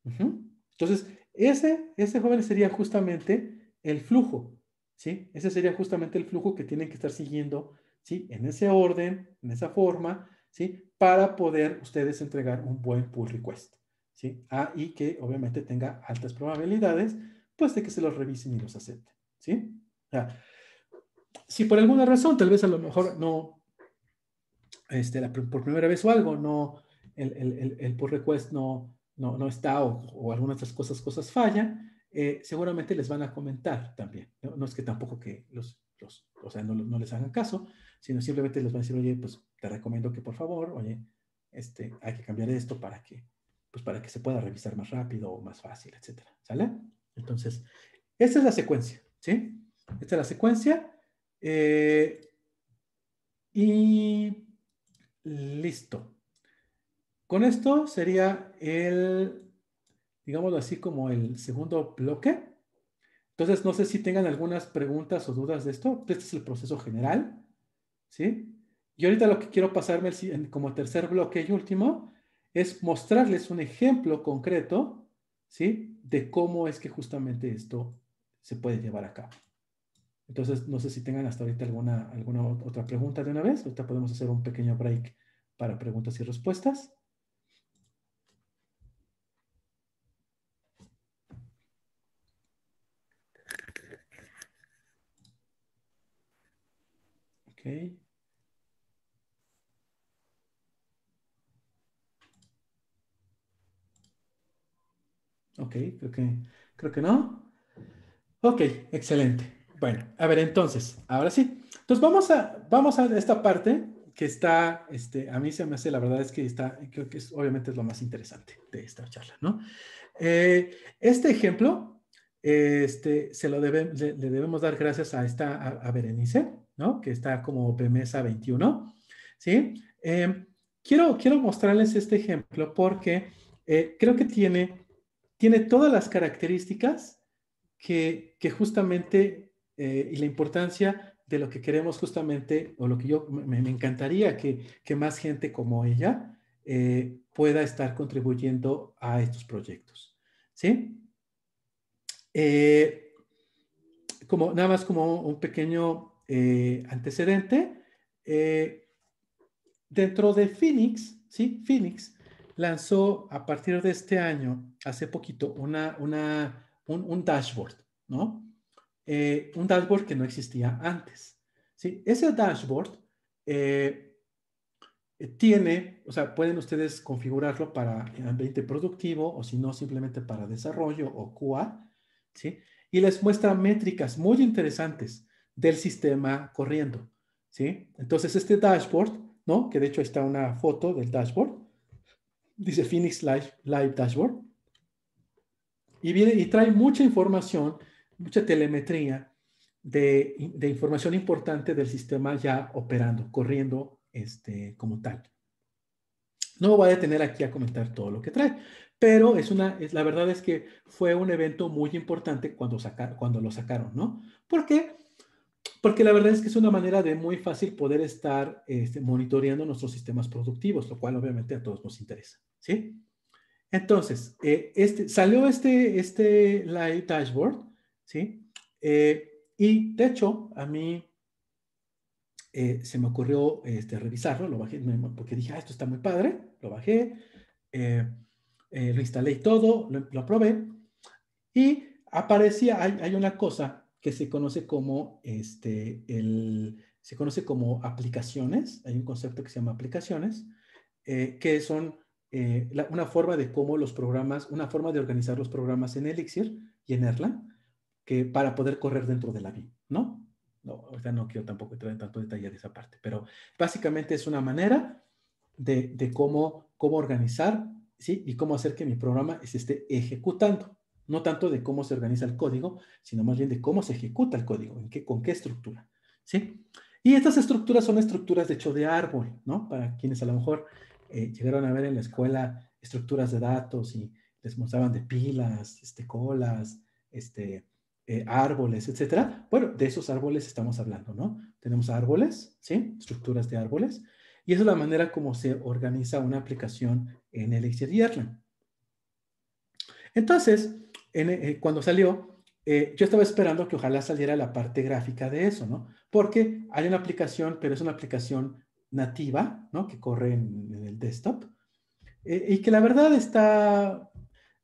Entonces, ese, ese joven sería justamente el flujo, ¿sí? Ese sería justamente el flujo que tienen que estar siguiendo, ¿sí? En ese orden, en esa forma, ¿sí? Para poder ustedes entregar un buen pull request, ¿sí? Ah, y que obviamente tenga altas probabilidades, pues de que se los revisen y los acepten, ¿sí? si por alguna razón, tal vez a lo mejor no, este, por primera vez o algo, no, el, el, pull request no, no, no está o, o, algunas otras cosas, cosas fallan, eh, seguramente les van a comentar también. No, es que tampoco que los, los o sea, no, no les hagan caso, sino simplemente les van a decir, oye, pues te recomiendo que por favor, oye, este, hay que cambiar esto para que, pues para que se pueda revisar más rápido o más fácil, etcétera. ¿Sale? Entonces, esta es la secuencia, ¿sí? Esta es la secuencia. Eh, y listo. con esto sería el, digámoslo así, como el segundo bloque. Entonces, no sé si tengan algunas preguntas o dudas de esto. Este es el proceso general, ¿sí? Y ahorita lo que quiero pasarme como tercer bloque y último es mostrarles un ejemplo concreto, ¿sí? De cómo es que justamente esto se puede llevar a cabo. Entonces, no sé si tengan hasta ahorita alguna, alguna otra pregunta de una vez. Ahorita podemos hacer un pequeño break para preguntas y respuestas. Ok. Ok, creo que, creo que no. Ok, excelente. Bueno, a ver, entonces, ahora sí. Entonces vamos a, vamos a esta parte que está, este, a mí se me hace, la verdad es que está, creo que es, obviamente es lo más interesante de esta charla, ¿no? Eh, este ejemplo, este, se lo debe, le, debemos dar gracias a esta, a, Berenice, ¿no? Que está como PMESA 21, ¿sí? Eh, quiero, quiero mostrarles este ejemplo porque eh, creo que tiene tiene todas las características que, justamente eh, y la importancia de lo que queremos justamente, o lo que yo me, encantaría que, más gente como ella pueda estar contribuyendo a estos proyectos. ¿Sí? Como, nada más como un pequeño antecedente, dentro de Phoenix, ¿sí? Phoenix lanzó a partir de este año, hace poquito, una, una, un, dashboard, ¿no? Eh, un dashboard que no existía antes. ¿sí? Ese dashboard eh, tiene, o sea, pueden ustedes configurarlo para ambiente productivo o si no, simplemente para desarrollo o QA, ¿sí? Y les muestra métricas muy interesantes del sistema corriendo, ¿sí? Entonces, este dashboard, ¿no? Que de hecho está una foto del dashboard, dice Phoenix Live, Live Dashboard. Y, viene, y trae mucha información, mucha telemetría de, información importante del sistema ya operando, corriendo este, como tal. No voy a detener aquí a comentar todo lo que trae, pero es una, es, la verdad es que fue un evento muy importante cuando, saca, cuando lo sacaron, ¿no? ¿Por qué? Porque la verdad es que es una manera de muy fácil poder estar este, monitoreando nuestros sistemas productivos, lo cual obviamente a todos nos interesa. ¿sí? Entonces, eh, este, salió este, este Live Dashboard, ¿sí? Eh, y de hecho, a mí eh, se me ocurrió este, revisarlo, lo bajé, porque dije, ah, esto está muy padre, lo bajé, lo instalé y todo, lo, lo, probé, y aparecía, hay, hay, una cosa que se conoce como, este, el, se conoce como aplicaciones, hay un concepto que se llama aplicaciones, que son eh, una forma de cómo los programas, una forma de organizar los programas en Elixir y en Erlang, que para poder correr dentro de la BIM, ¿no? No, ahorita no quiero tampoco entrar en tanto detalle de esa parte, pero básicamente es una manera de, de cómo, cómo organizar, ¿sí? Y cómo hacer que mi programa se esté ejecutando. No tanto de cómo se organiza el código, sino más bien de cómo se ejecuta el código, en qué, con qué estructura, ¿sí? Y estas estructuras son estructuras de hecho de árbol, ¿no? Para quienes a lo mejor eh, llegaron a ver en la escuela estructuras de datos y les mostraban de pilas, este, colas, este, eh, árboles, etcétera. Bueno, de esos árboles estamos hablando, ¿no? Tenemos árboles, ¿sí? Estructuras de árboles. Y esa es la manera como se organiza una aplicación en Elixir y Erlang. Entonces, eh, cuando salió, yo estaba esperando que ojalá saliera la parte gráfica de eso, ¿no? Porque hay una aplicación, pero es una aplicación nativa, ¿no? Que corre en, el desktop eh, y que la verdad está,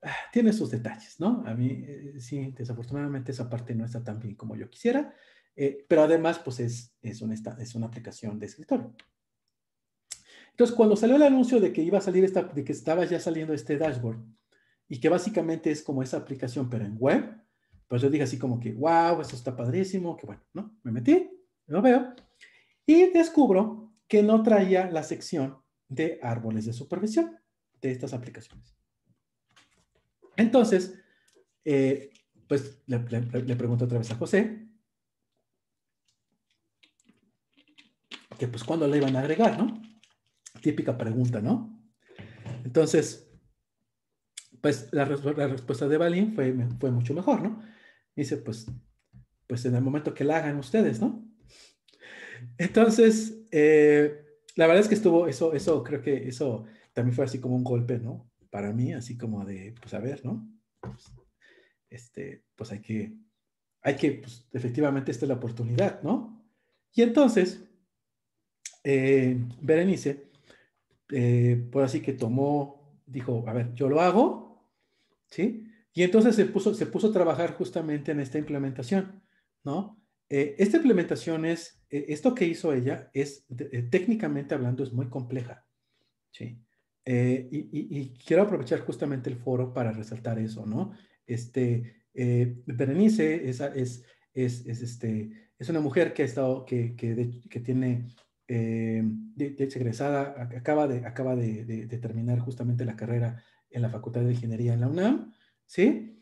ah, tiene sus detalles, ¿no? A mí, eh, sí, desafortunadamente esa parte no está tan bien como yo quisiera, eh, pero además, pues es, es, una, es una aplicación de escritorio. Entonces, cuando salió el anuncio de que iba a salir esta, de que estaba ya saliendo este dashboard y que básicamente es como esa aplicación, pero en web, pues yo dije así como que, wow, esto está padrísimo, que bueno, ¿no? Me metí, lo veo y descubro que no traía la sección de árboles de supervisión de estas aplicaciones. Entonces, eh, pues le, pregunto otra vez a José, que pues cuándo le iban a agregar, ¿no? Típica pregunta, ¿no? entonces, pues la, respuesta de Balín fue, fue mucho mejor, ¿no? Dice, pues, pues en el momento que la hagan ustedes, ¿no? Entonces, eh, la verdad es que estuvo, eso, eso, creo que eso también fue así como un golpe, ¿no? Para mí, así como de, pues a ver, ¿no? Pues, este, pues hay que, hay que, pues efectivamente esta es la oportunidad, ¿no? Y entonces, eh, Berenice, eh, pues así que tomó, dijo, a ver, yo lo hago, ¿sí? Y entonces se puso, se puso a trabajar justamente en esta implementación, ¿no? Eh, esta implementación es, eh, esto que hizo ella es, eh, técnicamente hablando, es muy compleja. ¿sí? Y, quiero aprovechar justamente el foro para resaltar eso, ¿no? Este, Berenice es, es, es, este, es una mujer que ha estado, que, que, que tiene, de, de egresada, acaba, de, acaba de, terminar justamente la carrera en la Facultad de Ingeniería en la UNAM, ¿sí?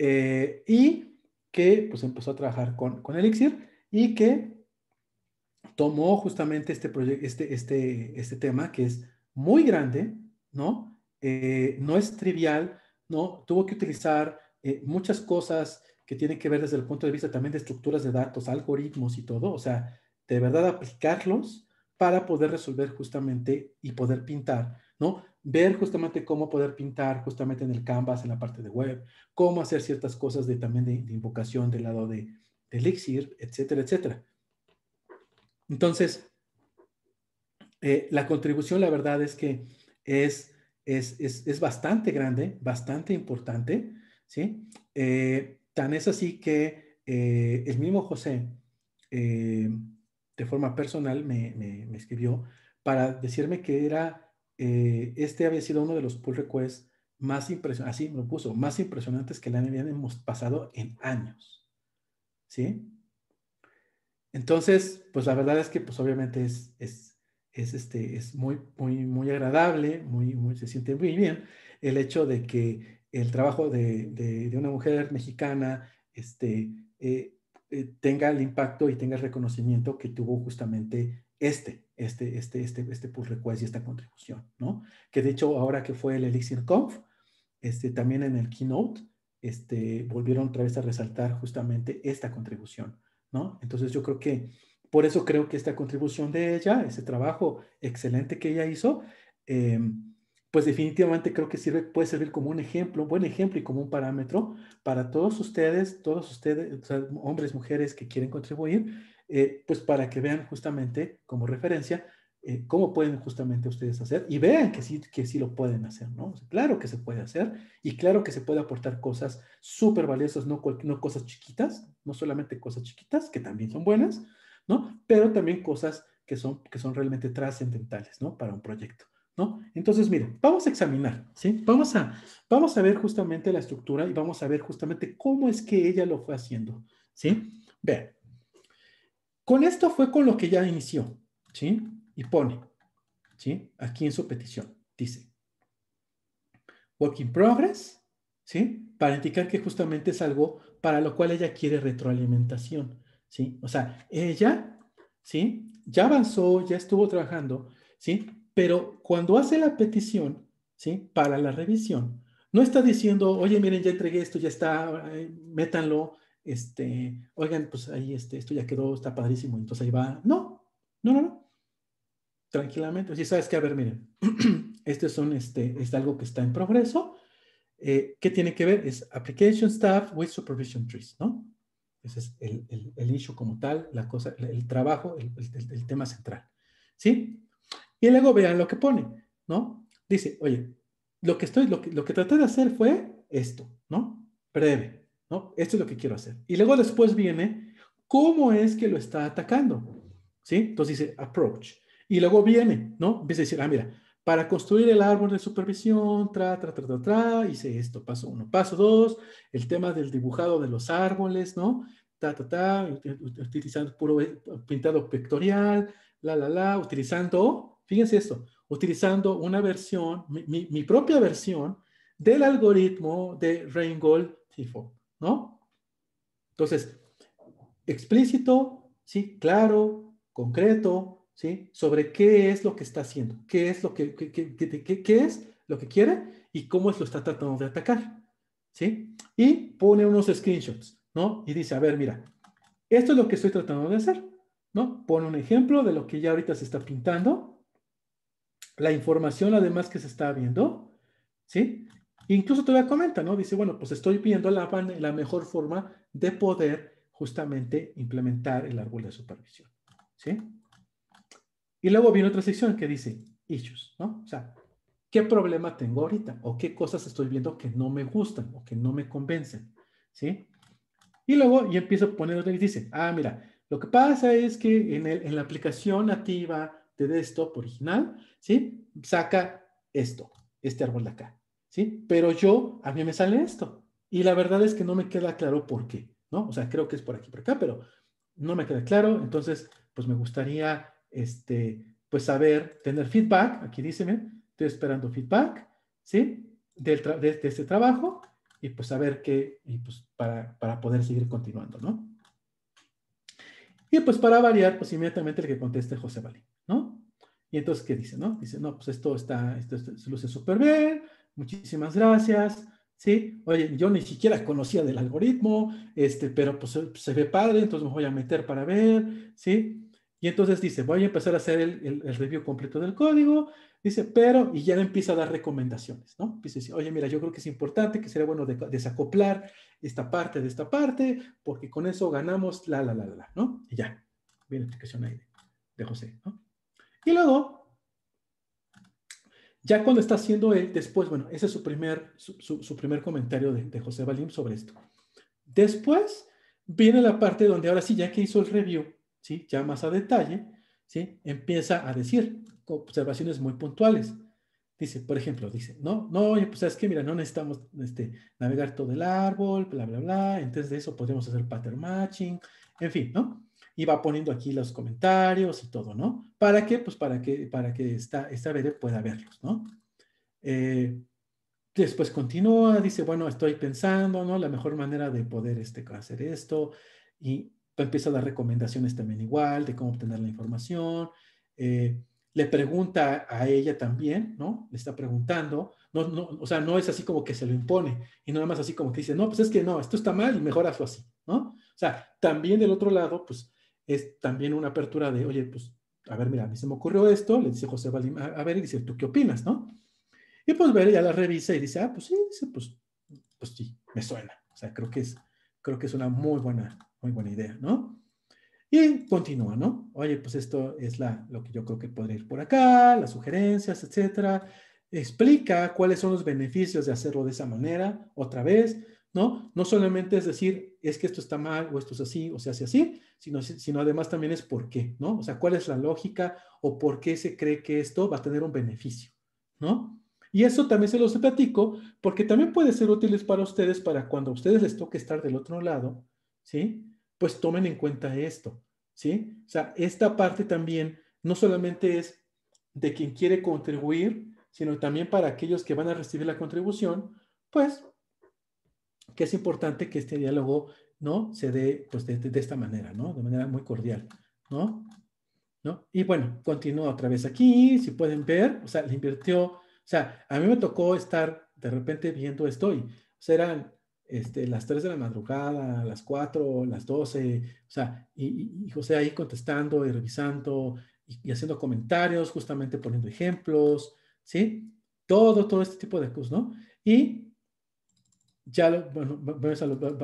y que pues empezó a trabajar con, con Elixir y que tomó justamente este, este, este, este tema que es muy grande, ¿no? Eh, no es trivial, ¿no? Tuvo que utilizar eh, muchas cosas que tienen que ver desde el punto de vista también de estructuras de datos, algoritmos y todo, o sea, de verdad aplicarlos para poder resolver justamente y poder pintar, ¿no? Ver justamente cómo poder pintar justamente en el canvas, en la parte de web, cómo hacer ciertas cosas de, también de, invocación del lado de, Elixir, etcétera, etcétera. Entonces, eh, la contribución, la verdad es que es, es, es, bastante grande, bastante importante, ¿sí? Eh, tan es así que eh, el mismo José, de forma personal, me, me escribió para decirme que era eh, este había sido uno de los pull requests más impresionantes, así lo puso, más impresionantes que le pasado en años. ¿Sí? Entonces, pues la verdad es que pues obviamente es, es, es, este, es muy, muy, muy agradable, muy, muy, se siente muy bien el hecho de que el trabajo de, de, una mujer mexicana este, eh, eh, tenga el impacto y tenga el reconocimiento que tuvo justamente este, este, este, este, este pull request y esta contribución, ¿no? Que de hecho, ahora que fue el Elixir Conf, este, también en el keynote, este, volvieron otra vez a resaltar justamente esta contribución, ¿no? Entonces yo creo que, por eso creo que esta contribución de ella, ese trabajo excelente que ella hizo, em, pues definitivamente creo que sirve, puede servir como un ejemplo, un buen ejemplo y como un parámetro para todos ustedes, todos ustedes, hombres, mujeres que quieren contribuir, eh, pues para que vean justamente como referencia eh, cómo pueden justamente ustedes hacer y vean que sí, que sí lo pueden hacer, ¿no? Claro que se puede hacer y claro que se puede aportar cosas súper valiosas, no, no cosas chiquitas, no solamente cosas chiquitas, que también son buenas, ¿no? Pero también cosas que son, que son realmente trascendentales, ¿no? Para un proyecto. ¿No? Entonces, miren, vamos a examinar, ¿sí? Vamos a, vamos a ver justamente la estructura y vamos a ver justamente cómo es que ella lo fue haciendo, ¿sí? Vean, con esto fue con lo que ya inició, ¿sí? Y pone, ¿sí? Aquí en su petición, dice, work in progress, ¿sí? Para indicar que justamente es algo para lo cual ella quiere retroalimentación, ¿sí? O sea, ella, ¿sí? Ya avanzó, ya estuvo trabajando, ¿sí? Pero cuando hace la petición, ¿sí? Para la revisión, no está diciendo, oye, miren, ya entregué esto, ya está, eh, métanlo, este, oigan, pues ahí este, esto ya quedó, está padrísimo, entonces ahí va. No, no, no, no. Tranquilamente, si sabes que, a ver, miren, este son, este, es algo que está en progreso. Eh, ¿Qué tiene que ver? Es Application Staff with Supervision Trees, ¿no? Ese es el, el, issue como tal, la cosa, el, trabajo, el, tema central, ¿sí? Y luego vean lo que pone, ¿no? Dice, oye, lo que estoy, lo que, lo que traté de hacer fue esto, ¿no? Breve, ¿no? Esto es lo que quiero hacer. Y luego después viene cómo es que lo está atacando, ¿sí? Entonces dice approach. Y luego viene, ¿no? Empieza a decir, ah, mira, para construir el árbol de supervisión, tra, tra, tra, tra, tra, hice esto, paso uno. Paso dos, el tema del dibujado de los árboles, ¿no? Ta, ta, ta, utilizando puro pintado pectorial, la, la, la, utilizando, fíjense esto, utilizando una versión, mi, propia versión del algoritmo de Reingold FIFO. ¿No? Entonces, explícito, sí, claro, concreto, ¿sí? Sobre qué es lo que está haciendo, qué es lo que, qué, qué, qué es lo que quiere y cómo lo está tratando de atacar, ¿sí? Y pone unos screenshots, ¿no? Y dice, a ver, mira, esto es lo que estoy tratando de hacer, ¿no? Pone un ejemplo de lo que ya ahorita se está pintando, la información además que se está viendo, ¿sí? Incluso todavía comenta, ¿no? Dice, bueno, pues estoy viendo la, la mejor forma de poder justamente implementar el árbol de supervisión, ¿sí? Y luego viene otra sección que dice issues, ¿no? O sea, ¿qué problema tengo ahorita? ¿O qué cosas estoy viendo que no me gustan o que no me convencen? ¿Sí? Y luego y empiezo a poner y dice, ah, mira, lo que pasa es que en, el, en la aplicación nativa de desktop original, ¿sí? Saca esto, este árbol de acá, ¿sí? Pero yo, a mí me sale esto. Y la verdad es que no me queda claro por qué, ¿no? O sea, creo que es por aquí, por acá, pero no me queda claro. Entonces, pues me gustaría, este, pues saber, tener feedback. Aquí dice, estoy esperando feedback, ¿sí? Del de, este trabajo y pues saber qué, y pues para, para poder seguir continuando, ¿no? Y pues para variar, pues inmediatamente el que conteste José Valín, ¿no? Y entonces, ¿qué dice, no? Dice, no, pues esto está, esto, se luce súper bien, muchísimas gracias, ¿sí? Oye, yo ni siquiera conocía del algoritmo, este, pero pues se, ve padre, entonces me voy a meter para ver, ¿sí? Y entonces dice, voy a empezar a hacer el, el review completo del código, Dice, pero, y ya empieza a dar recomendaciones, ¿no? Dice, oye, mira, yo creo que es importante, que sería bueno desacoplar esta parte de esta parte, porque con eso ganamos la, la, la, la, ¿no? Y ya, viene la explicación ahí de, José. Y luego, ya cuando está haciendo él, después, bueno, ese es su primer, su, primer comentario de, de, José Balim sobre esto. Después viene la parte donde ahora sí, ya que hizo el review, ¿sí? Ya más a detalle, ¿sí? Empieza a decir, observaciones muy puntuales. Dice, por ejemplo, dice, no, no, oye, pues es que, mira, no necesitamos este, navegar todo el árbol, bla, bla, bla, entonces de eso podemos hacer pattern matching, en fin, ¿no? Y va poniendo aquí los comentarios y todo, ¿no? ¿Para qué? Pues para que, para que esta, esta pueda verlos, ¿no? Eh, después continúa, dice, bueno, estoy pensando, ¿no? La mejor manera de poder este, hacer esto, y empieza a dar recomendaciones también igual de cómo obtener la información, eh, le pregunta a ella también, ¿no? Le está preguntando, no, no, o sea, no es así como que se lo impone y nada más así como que dice, no, pues es que no, esto está mal y mejor hazlo así, ¿no? O sea, también del otro lado, pues es también una apertura de, oye, pues, a ver, mira, a mí se me ocurrió esto, le dice José Valim, a, ver, y dice, ¿tú qué opinas, no? Y pues ver, ya la revisa y dice, ah, pues sí, dice, pues, pues sí, me suena. O sea, creo que es, creo que es una muy buena, muy buena idea, ¿no? Y continúa, ¿no? Oye, pues esto es la, lo que yo creo que podría ir por acá, las sugerencias, etcétera. Explica cuáles son los beneficios de hacerlo de esa manera, otra vez, ¿no? No solamente es decir, es que esto está mal o esto es así o se hace así, sino, sino además también es por qué, ¿no? O sea, cuál es la lógica o por qué se cree que esto va a tener un beneficio, ¿no? Y eso también se los platico porque también puede ser útil para ustedes para cuando a ustedes les toque estar del otro lado, ¿sí? pues tomen en cuenta esto, ¿sí? O sea, esta parte también no solamente es de quien quiere contribuir, sino también para aquellos que van a recibir la contribución, pues que es importante que este diálogo, ¿no? Se dé, pues, de, esta manera, ¿no? De manera muy cordial, ¿no? ¿no? Y bueno, continúa otra vez aquí, si pueden ver, o sea, le invirtió, o sea, a mí me tocó estar de repente viendo esto y, este, las 3 de la madrugada, las 4, las 12, o sea, y, José ahí contestando y revisando y, haciendo comentarios, justamente poniendo ejemplos, ¿sí? Todo, todo este tipo de cosas, ¿no? Y ya, bueno,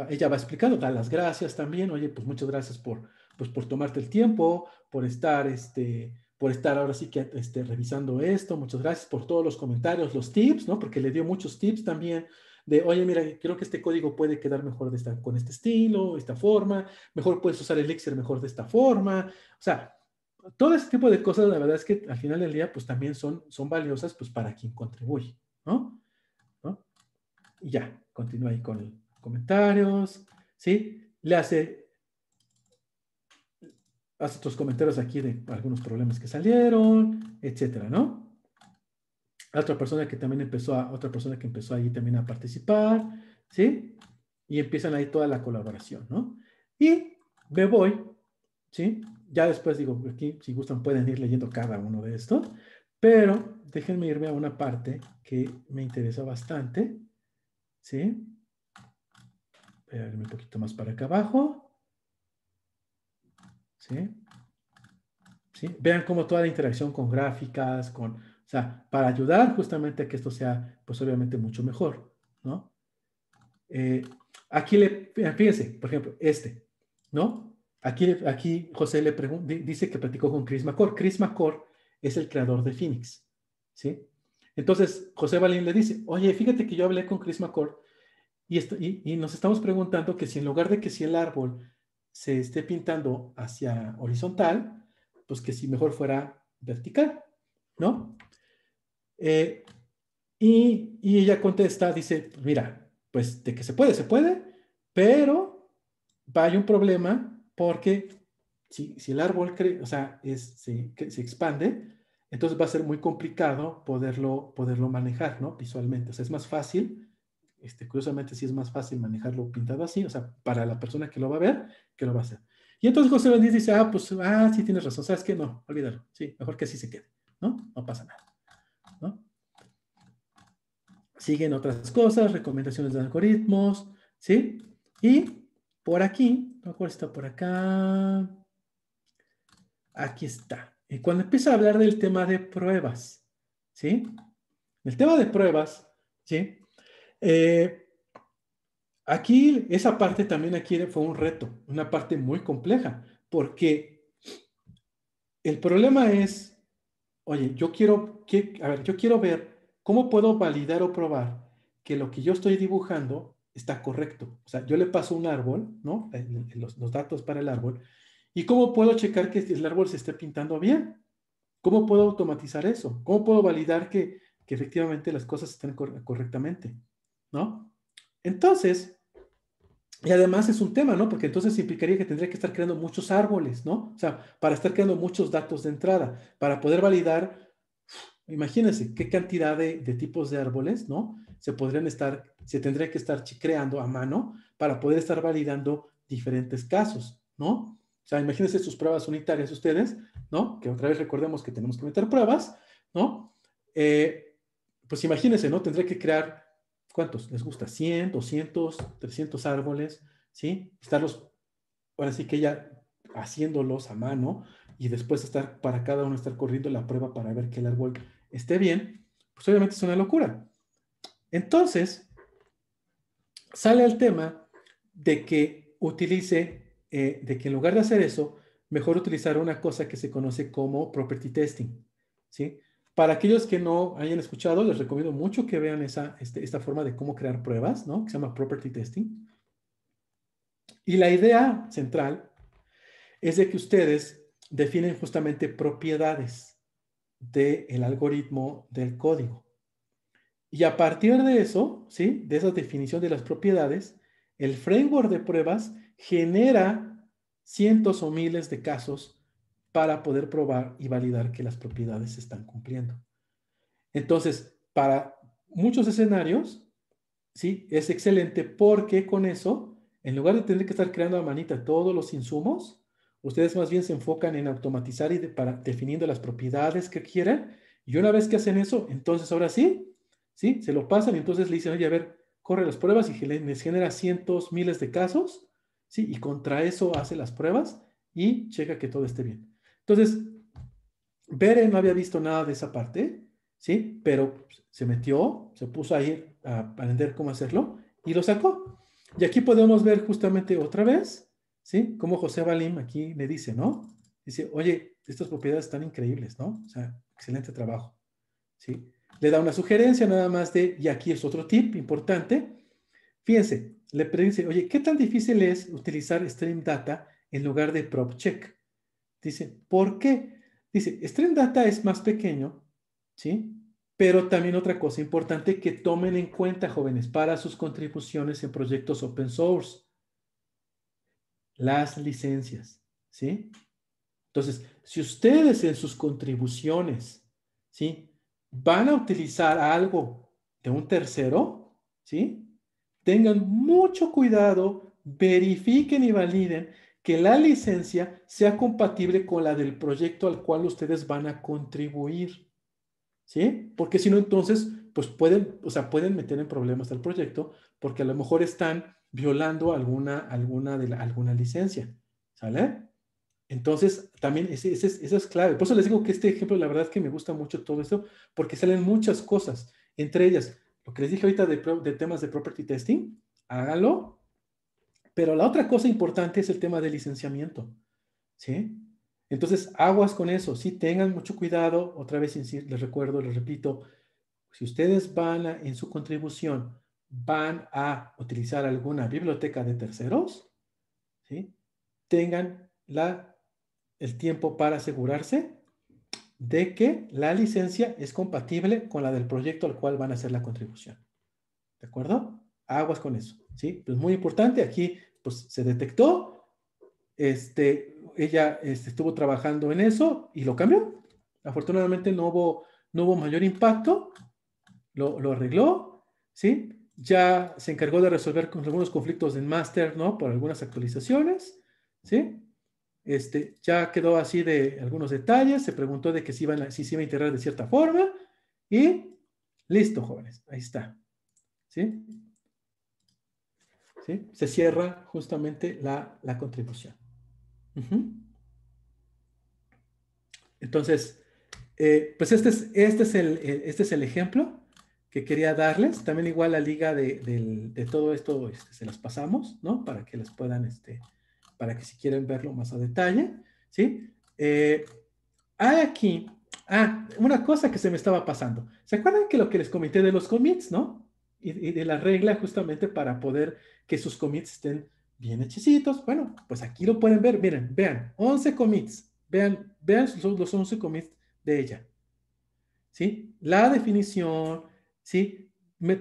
ella va explicando, da las gracias también, oye, pues muchas gracias por, pues, por tomarte el tiempo, por estar, este, por estar ahora sí que este, revisando esto, muchas gracias por todos los comentarios, los tips, ¿no? Porque le dio muchos tips también de, oye, mira, creo que este código puede quedar mejor esta, con este estilo, esta forma, mejor puedes usar el Elixir mejor de esta forma. O sea, todo ese tipo de cosas, la verdad es que al final del día, pues también son, son valiosas, pues para quien contribuye, ¿no? ¿no? Y ya, continúa ahí con comentarios, ¿sí? Le hace, hace otros comentarios aquí de algunos problemas que salieron, etcétera, ¿no? otra persona que también empezó a, otra persona que empezó ahí también a participar, ¿sí? Y empiezan ahí toda la colaboración, ¿no? Y me voy, ¿sí? Ya después digo, aquí si gustan pueden ir leyendo cada uno de estos, pero déjenme irme a una parte que me interesa bastante. ¿Sí? Irme un poquito más para acá abajo. ¿Sí? ¿Sí? Vean cómo toda la interacción con gráficas, con, o sea, para ayudar justamente a que esto sea, pues obviamente mucho mejor, ¿no? Eh, aquí le, fíjense, por ejemplo, este, ¿no? Aquí, aquí José le dice que platicó con Chris McCord. Chris McCord es el creador de Phoenix, ¿sí? Entonces, José Balín le dice, oye, fíjate que yo hablé con Chris McCord y, nos estamos preguntando que si en lugar de que si el árbol se esté pintando hacia horizontal, pues que si mejor fuera vertical, ¿no? Eh, y, ella contesta, dice, mira, pues de que se puede, se puede, pero hay un problema porque si, el árbol, o sea, se expande, entonces va a ser muy complicado poderlo, poderlo manejar, ¿no? Visualmente. O sea, es más fácil, este, curiosamente sí es más fácil manejarlo pintado así, o sea, para la persona que lo va a ver, que lo va a hacer. Y entonces José Benítez dice, ah, pues, ah, sí tienes razón, ¿sabes qué? No, olvídalo, sí, mejor que así se quede, ¿no? No pasa nada, ¿no? Siguen otras cosas, recomendaciones de algoritmos, ¿sí? Y por aquí, ¿cuál está por acá? Aquí está. Y cuando empieza a hablar del tema de pruebas, ¿sí? El tema de pruebas, ¿sí? Eh, aquí, esa parte también aquí fue un reto, una parte muy compleja, porque el problema es, oye, yo quiero, que, a ver, yo quiero ver cómo puedo validar o probar que lo que yo estoy dibujando está correcto. O sea, yo le paso un árbol, ¿no? Los, los datos para el árbol, ¿Y cómo puedo checar que el árbol se esté pintando bien? ¿Cómo puedo automatizar eso? ¿Cómo puedo validar que, efectivamente las cosas estén correctamente? ¿No? Entonces, y además es un tema, ¿no? Porque entonces implicaría que tendría que estar creando muchos árboles, ¿no? O sea, para estar creando muchos datos de entrada, para poder validar, imagínense qué cantidad de, de tipos de árboles, ¿no? Se podrían estar, se tendría que estar creando a mano para poder estar validando diferentes casos, ¿no? O sea, imagínense sus pruebas unitarias ustedes, ¿no? Que otra vez recordemos que tenemos que meter pruebas, ¿no? Eh, pues imagínense, ¿no? Tendré que crear, ¿cuántos? ¿Les gusta? 100, 200, 300 árboles, ¿sí? Estarlos, ahora sí que ya haciéndolos a mano y después estar para cada uno estar corriendo la prueba para ver que el árbol esté bien, pues obviamente es una locura. Entonces, sale el tema de que utilice eh, de que en lugar de hacer eso, mejor utilizar una cosa que se conoce como property testing. ¿sí? Para aquellos que no hayan escuchado, les recomiendo mucho que vean esa, este, esta forma de cómo crear pruebas, ¿no? que se llama property testing. Y la idea central es de que ustedes definen justamente propiedades del algoritmo del código. Y a partir de eso, ¿sí? de esa definición de las propiedades, el framework de pruebas genera cientos o miles de casos para poder probar y validar que las propiedades se están cumpliendo. Entonces, para muchos escenarios, sí, es excelente porque con eso, en lugar de tener que estar creando a manita todos los insumos, ustedes más bien se enfocan en automatizar y para, definiendo las propiedades que quieren. Y una vez que hacen eso, entonces ahora sí, sí, se lo pasan y entonces le dicen, oye, a ver, corre las pruebas y les genera cientos, miles de casos ¿sí? Y contra eso hace las pruebas y checa que todo esté bien. Entonces, Bere no había visto nada de esa parte, ¿sí? Pero se metió, se puso ahí a aprender cómo hacerlo y lo sacó. Y aquí podemos ver justamente otra vez, ¿sí? Como José Balim aquí me dice, ¿no? Dice, oye, estas propiedades están increíbles, ¿no? Excelente trabajo, ¿sí? Le da una sugerencia nada más de, y aquí es otro tip importante. Fíjense, le dice, oye, ¿qué tan difícil es utilizar Stream Data en lugar de Prop Check? Dice, ¿por qué? Dice, Stream Data es más pequeño, ¿sí? Pero también otra cosa importante que tomen en cuenta, jóvenes, para sus contribuciones en proyectos open source. Las licencias, ¿sí? Entonces, si ustedes en sus contribuciones, ¿sí? Van a utilizar algo de un tercero, ¿sí? Tengan mucho cuidado, verifiquen y validen que la licencia sea compatible con la del proyecto al cual ustedes van a contribuir. ¿sí? Porque si no, entonces, pues pueden, o sea, pueden meter en problemas al proyecto porque a lo mejor están violando alguna, alguna, de alguna licencia, ¿sale? Entonces, también ese, ese, es clave. Por eso les digo que este ejemplo, la verdad es que me gusta mucho todo esto, porque salen muchas cosas, entre ellas, lo que les dije ahorita de, temas de property testing, hágalo, pero la otra cosa importante es el tema de licenciamiento, ¿sí? Entonces, aguas con eso, sí, tengan mucho cuidado, otra vez les recuerdo, les repito, si ustedes van a, en su contribución, van a utilizar alguna biblioteca de terceros, ¿sí? tengan la el tiempo para asegurarse de que la licencia es compatible con la del proyecto al cual van a hacer la contribución. ¿De acuerdo? Aguas con eso, ¿sí? Pues muy importante, aquí pues se detectó, este, ella este, estuvo trabajando en eso y lo cambió. Afortunadamente no hubo, no hubo mayor impacto, lo, lo arregló, ¿sí? Ya se encargó de resolver algunos conflictos en master, ¿no? Por algunas actualizaciones, ¿sí? Este, ya quedó así de algunos detalles, se preguntó de que si, iban si se iba a integrar de cierta forma y listo, jóvenes, ahí está. ¿Sí? ¿Sí? Se cierra justamente la, contribución. Entonces, eh, pues este es, este, es el, este es el ejemplo que quería darles. También igual la liga de, todo esto este, se las pasamos, ¿no? Para que les puedan este, para que si quieren verlo más a detalle, ¿sí? Eh, hay aquí, ah, una cosa que se me estaba pasando. ¿Se acuerdan que lo que les comenté de los commits, no? Y, de la regla justamente para poder que sus commits estén bien hechicitos. Bueno, pues aquí lo pueden ver. Miren, vean, 11 commits. Vean, vean los, los 11 commits de ella. ¿Sí? La definición, ¿sí?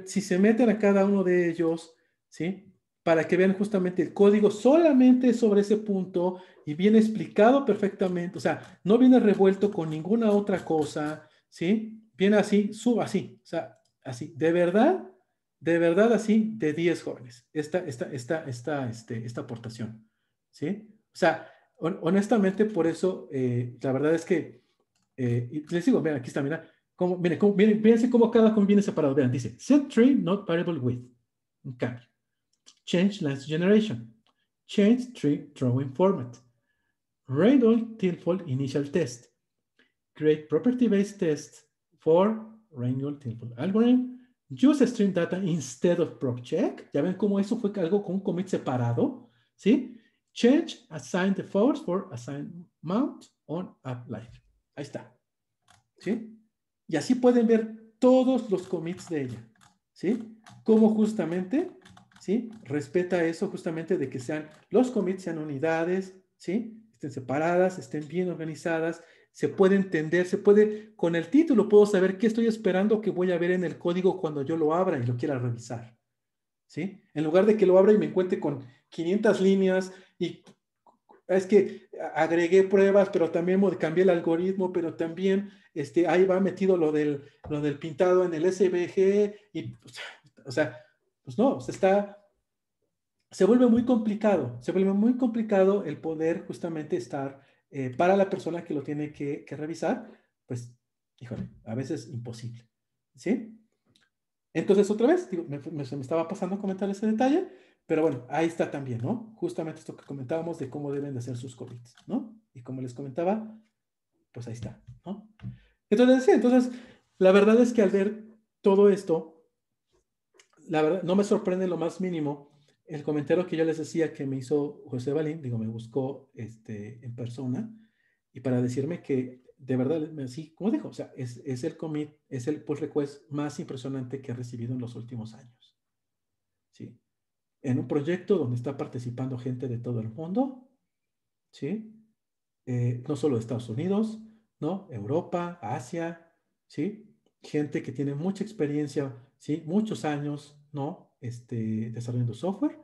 si se meten a cada uno de ellos, ¿sí? Para que vean justamente el código solamente sobre ese punto y viene explicado perfectamente, o sea, no viene revuelto con ninguna otra cosa, ¿sí? Viene así, suba así, o sea, así, de verdad, de verdad así, de 10 jóvenes, esta, esta, esta, esta, este, esta aportación, ¿sí? O sea, honestamente, por eso, eh, la verdad es que, eh, les digo, vean, aquí está, mira, cómo, miren, cómo, miren, cómo cada conviene separado, vean, dice, set tree, not variable width, un cambio. Change last generation. Change tree drawing format. Randall Tilfold initial test. Create property-based tests for Randall Tilfold algorithm. Use stream data instead of proc check. Ya ven cómo eso fue algo con un commit separado. ¿Sí? Change assign defaults for assign mount on app live. Ahí está. ¿Sí? Y así pueden ver todos los commits de ella. ¿Sí? Cómo justamente ¿sí? Respeta eso justamente de que sean, los commits sean unidades, ¿sí? Estén separadas, estén bien organizadas, se puede entender, se puede, con el título puedo saber qué estoy esperando que voy a ver en el código cuando yo lo abra y lo quiera revisar, ¿sí? En lugar de que lo abra y me encuentre con 500 líneas y es que agregué pruebas, pero también cambié el algoritmo, pero también este, ahí va metido lo del, lo del pintado en el SVG y, o sea, pues no, se está, se vuelve muy complicado, se vuelve muy complicado el poder justamente estar eh, para la persona que lo tiene que, revisar, pues, híjole, a veces imposible, ¿sí? Entonces, otra vez, digo, me, me, estaba pasando comentar ese detalle, pero bueno, ahí está también, ¿no? Justamente esto que comentábamos de cómo deben de ser sus commits, ¿no? Y como les comentaba, pues ahí está, ¿no? Entonces, sí, entonces, la verdad es que al ver todo esto, la verdad, no me sorprende lo más mínimo el comentario que yo les decía que me hizo José Balín, digo, me buscó este, en persona, y para decirme que de verdad, así como dijo, o sea, es, es el commit, es el pull request más impresionante que he recibido en los últimos años. ¿Sí? En un proyecto donde está participando gente de todo el mundo, ¿sí? Eh, no solo de Estados Unidos, ¿no? Europa, Asia, ¿sí? gente que tiene mucha experiencia, ¿sí? Muchos años, ¿no? Este, desarrollando software,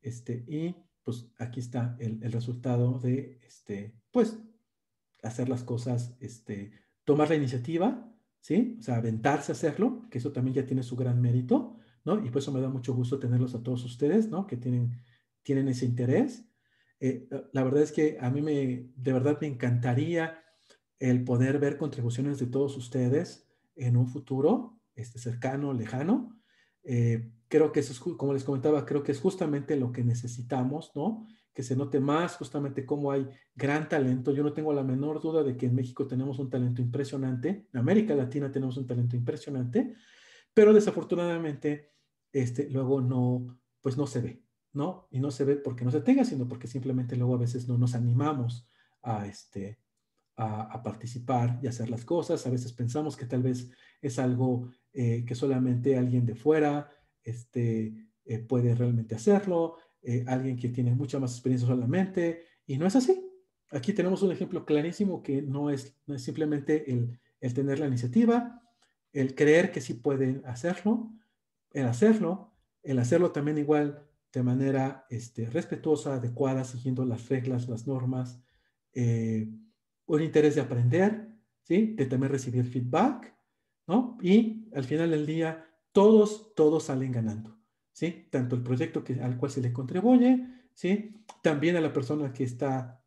este, y pues aquí está el, el, resultado de, este, pues, hacer las cosas, este, tomar la iniciativa, ¿sí? O sea, aventarse a hacerlo, que eso también ya tiene su gran mérito, ¿no? Y por eso me da mucho gusto tenerlos a todos ustedes, ¿no? Que tienen, tienen ese interés. Eh, la verdad es que a mí me, de verdad me encantaría el poder ver contribuciones de todos ustedes, en un futuro este, cercano, lejano. Eh, creo que eso es, como les comentaba, creo que es justamente lo que necesitamos, ¿no? Que se note más justamente cómo hay gran talento. Yo no tengo la menor duda de que en México tenemos un talento impresionante, en América Latina tenemos un talento impresionante, pero desafortunadamente este, luego no, pues no se ve, ¿no? Y no se ve porque no se tenga, sino porque simplemente luego a veces no nos animamos a, este, a, participar y hacer las cosas. A veces pensamos que tal vez es algo eh, que solamente alguien de fuera este, eh, puede realmente hacerlo, eh, alguien que tiene mucha más experiencia solamente, y no es así. Aquí tenemos un ejemplo clarísimo que no es, no es simplemente el, el tener la iniciativa, el creer que sí pueden hacerlo, el hacerlo, el hacerlo también igual de manera este, respetuosa, adecuada, siguiendo las reglas, las normas, un interés de aprender, ¿sí? de también recibir feedback, ¿no? Y al final del día, todos, todos salen ganando, ¿sí? Tanto el proyecto que, al cual se le contribuye, ¿sí? También a la persona que está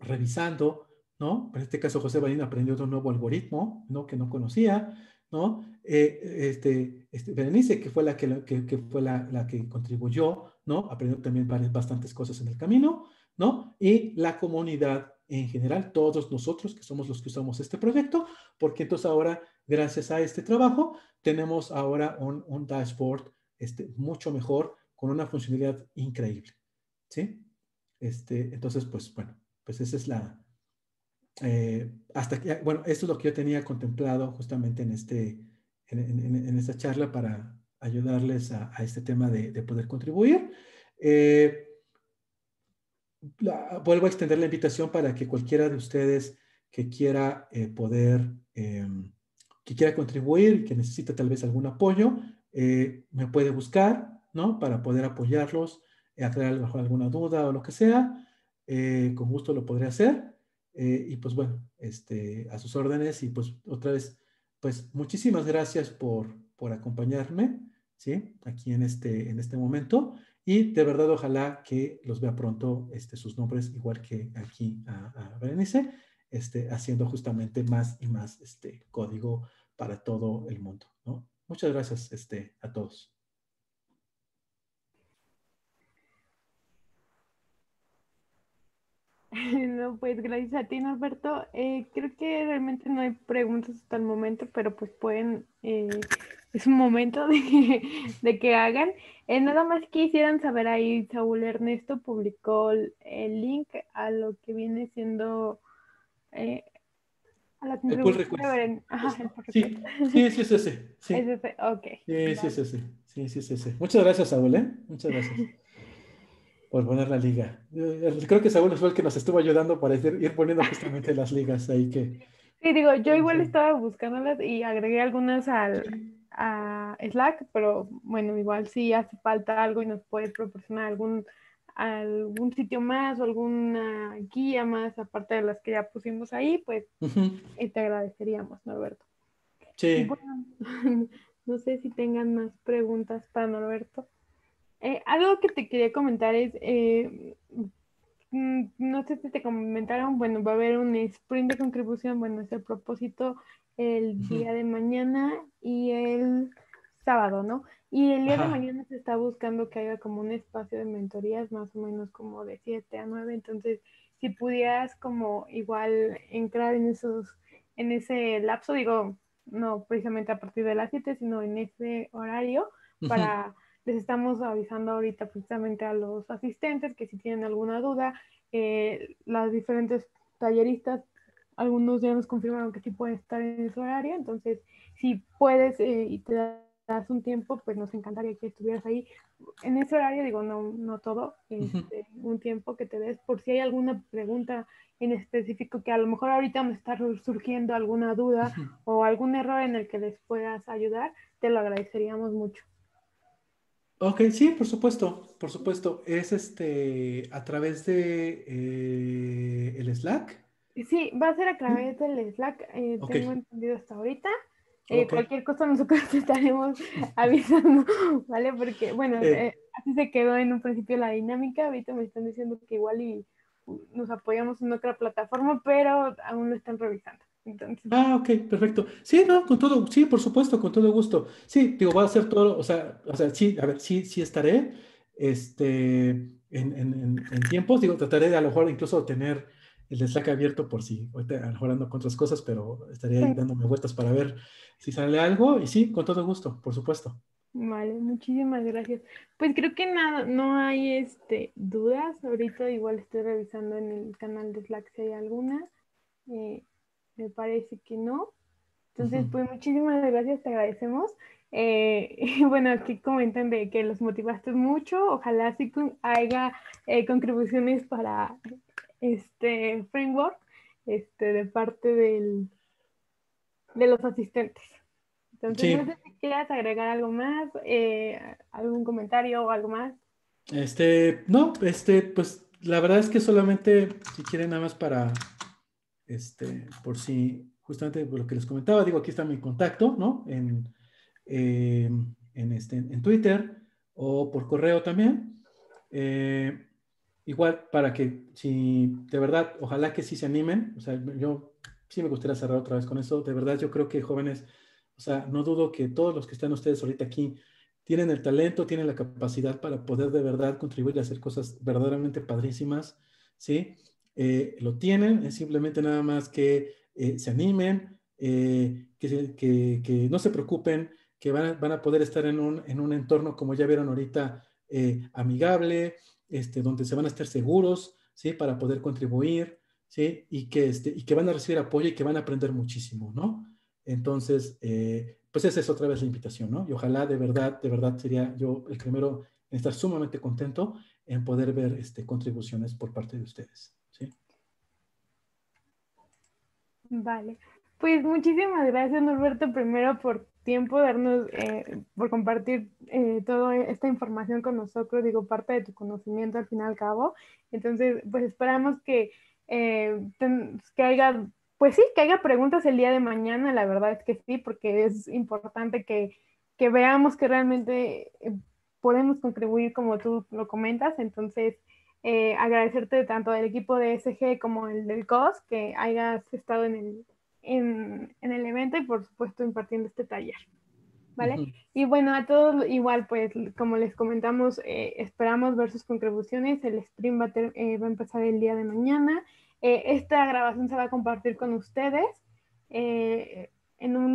revisando, ¿no? En este caso, José Barín aprendió otro nuevo algoritmo, ¿no? Que no conocía, ¿no? Eh, este, este, Berenice, que fue la que, que, fue la, la, que contribuyó, ¿no? Aprendió también varias, bastantes cosas en el camino, ¿no? Y la comunidad en general, todos nosotros que somos los que usamos este proyecto, porque entonces ahora, gracias a este trabajo, tenemos ahora un, un dashboard este, mucho mejor, con una funcionalidad increíble, ¿sí? Este, entonces, pues bueno, pues esa es la, eh, hasta que, bueno, esto es lo que yo tenía contemplado justamente en, este, en, esta charla para ayudarles a, este tema de, poder contribuir. Eh, vuelvo a extender la invitación para que cualquiera de ustedes que quiera eh, poder, em, que quiera contribuir, que necesita tal vez algún apoyo, me puede buscar, ¿no? Para poder apoyarlos, aclarar alguna duda o lo que sea. con gusto lo podré hacer. Eh, y pues bueno, este, a sus órdenes y pues otra vez, pues muchísimas gracias por, por acompañarme, ¿sí? Aquí en este, en este momento. Y de verdad, ojalá que los vea pronto este, sus nombres, igual que aquí a, a Berenice, este, haciendo justamente más y más este código para todo el mundo, ¿no? Muchas gracias este, a todos. No, pues gracias a ti, Norberto. Eh, creo que realmente no hay preguntas hasta el momento, pero pues pueden, eh, es un momento de que, de que hagan. Eh, nada más quisieran saber ahí, Saúl Ernesto publicó el, link a lo que viene siendo a la el Ajá, sí, sí, sí, es ese. Sí. Es ese, ok. Sí, sí, es ese. Sí, sí, es ese. Muchas gracias, Saúl, ¿eh? Muchas gracias. por poner la liga. Creo que Saúl fue el que nos estuvo ayudando para ir, poniendo justamente las ligas ahí que... Sí, digo, yo igual estaba buscándolas y agregué algunas al, a Slack, pero bueno, igual si hace falta algo y nos puede proporcionar algún, algún sitio más o alguna guía más, aparte de las que ya pusimos ahí, pues eh, te agradeceríamos, Norberto. Sí. no sé si tengan más preguntas para Norberto. Eh, algo que te quería comentar es, eh, mm, no sé si te comentaron, bueno, va a haber un sprint de contribución, bueno, es el propósito el día de mañana y el sábado, ¿no? Y el día de mañana se está buscando que haya como un espacio de mentorías más o menos como de 7 a 9, entonces si pudieras como igual entrar en esos, en ese lapso, digo, no precisamente a partir de las 7, sino en ese horario para les estamos avisando ahorita precisamente a los asistentes que si tienen alguna duda, eh, las diferentes talleristas, algunos ya nos confirmaron que sí pueden estar en ese horario, entonces si puedes eh, y te das un tiempo, pues nos encantaría que estuvieras ahí en ese horario, digo, no, no todo, este, un tiempo que te des por si hay alguna pregunta en específico que a lo mejor ahorita me está surgiendo alguna duda o algún error en el que les puedas ayudar, te lo agradeceríamos mucho. Ok, sí, por supuesto, por supuesto. Es este a través de eh, el Slack. Sí, va a ser a través del Slack, eh, tengo entendido hasta ahorita. Eh, cualquier cosa nosotros te estaremos avisando, ¿vale? Porque, bueno, así se quedó en un principio la dinámica. Ahorita me están diciendo que igual y nos apoyamos en otra plataforma, pero aún lo están revisando. Ah, ok, perfecto. Sí, no, con todo, sí, por supuesto, con todo gusto. Sí, digo, voy a hacer todo, o sea, o sea, sí, a ver, sí, sí estaré, este, en, en, en tiempos, digo, trataré de a lo mejor incluso tener el Slack abierto por si, ahorita a lo mejor ando con otras cosas, pero estaría ahí dándome vueltas para ver si sale algo, y sí, con todo gusto, por supuesto. Vale, muchísimas gracias. Pues creo que nada, no hay este, dudas. Ahorita igual estoy revisando en el canal de Slack si hay alguna. Eh, me parece que no. Entonces, pues muchísimas gracias, te agradecemos. Eh, bueno, aquí comentan de que los motivaste mucho. Ojalá sí haya eh, contribuciones para este framework este, de parte del, de los asistentes. Entonces, no sé si quieras agregar algo más, eh, algún comentario o algo más. Este, no, este, pues la verdad es que solamente, si quieren nada más para, este, por si, justamente por lo que les comentaba, digo, aquí está mi contacto, ¿no? En, eh, en, este, en Twitter o por correo también. Eh, igual para que si de verdad, ojalá que sí se animen, o sea, yo sí me gustaría cerrar otra vez con eso, de verdad yo creo que jóvenes o sea, no dudo que todos los que están ustedes ahorita aquí tienen el talento, tienen la capacidad para poder de verdad contribuir a hacer cosas verdaderamente padrísimas, ¿sí? Eh, lo tienen, es simplemente nada más que eh, se animen, eh, que, no se preocupen, que van, van a poder estar en un, en un, entorno, como ya vieron ahorita, amigable, este, donde se van a estar seguros, ¿sí? Para poder contribuir, ¿sí? Y que, este, y que van a recibir apoyo y que van a aprender muchísimo, ¿no? Entonces, eh, pues esa es otra vez la invitación, ¿no? Y ojalá de verdad, de verdad sería yo el primero en estar sumamente contento en poder ver este, contribuciones por parte de ustedes. ¿sí? Vale. Pues muchísimas gracias, Norberto, primero por tiempo, darnos, eh, por compartir eh, toda esta información con nosotros, digo, parte de tu conocimiento al fin y al cabo. Entonces, pues esperamos que, que haya pues sí, que haya preguntas el día de mañana, la verdad es que sí, porque es importante que, veamos que realmente eh, podemos contribuir como tú lo comentas. Entonces, eh, agradecerte tanto del equipo de SG como el del COS que hayas estado en el, en, el evento y por supuesto impartiendo este taller. ¿Vale? Y bueno, a todos igual, pues como les comentamos, eh, esperamos ver sus contribuciones. El stream va va a empezar el día de mañana. Eh, esta grabación se va a compartir con ustedes eh, en un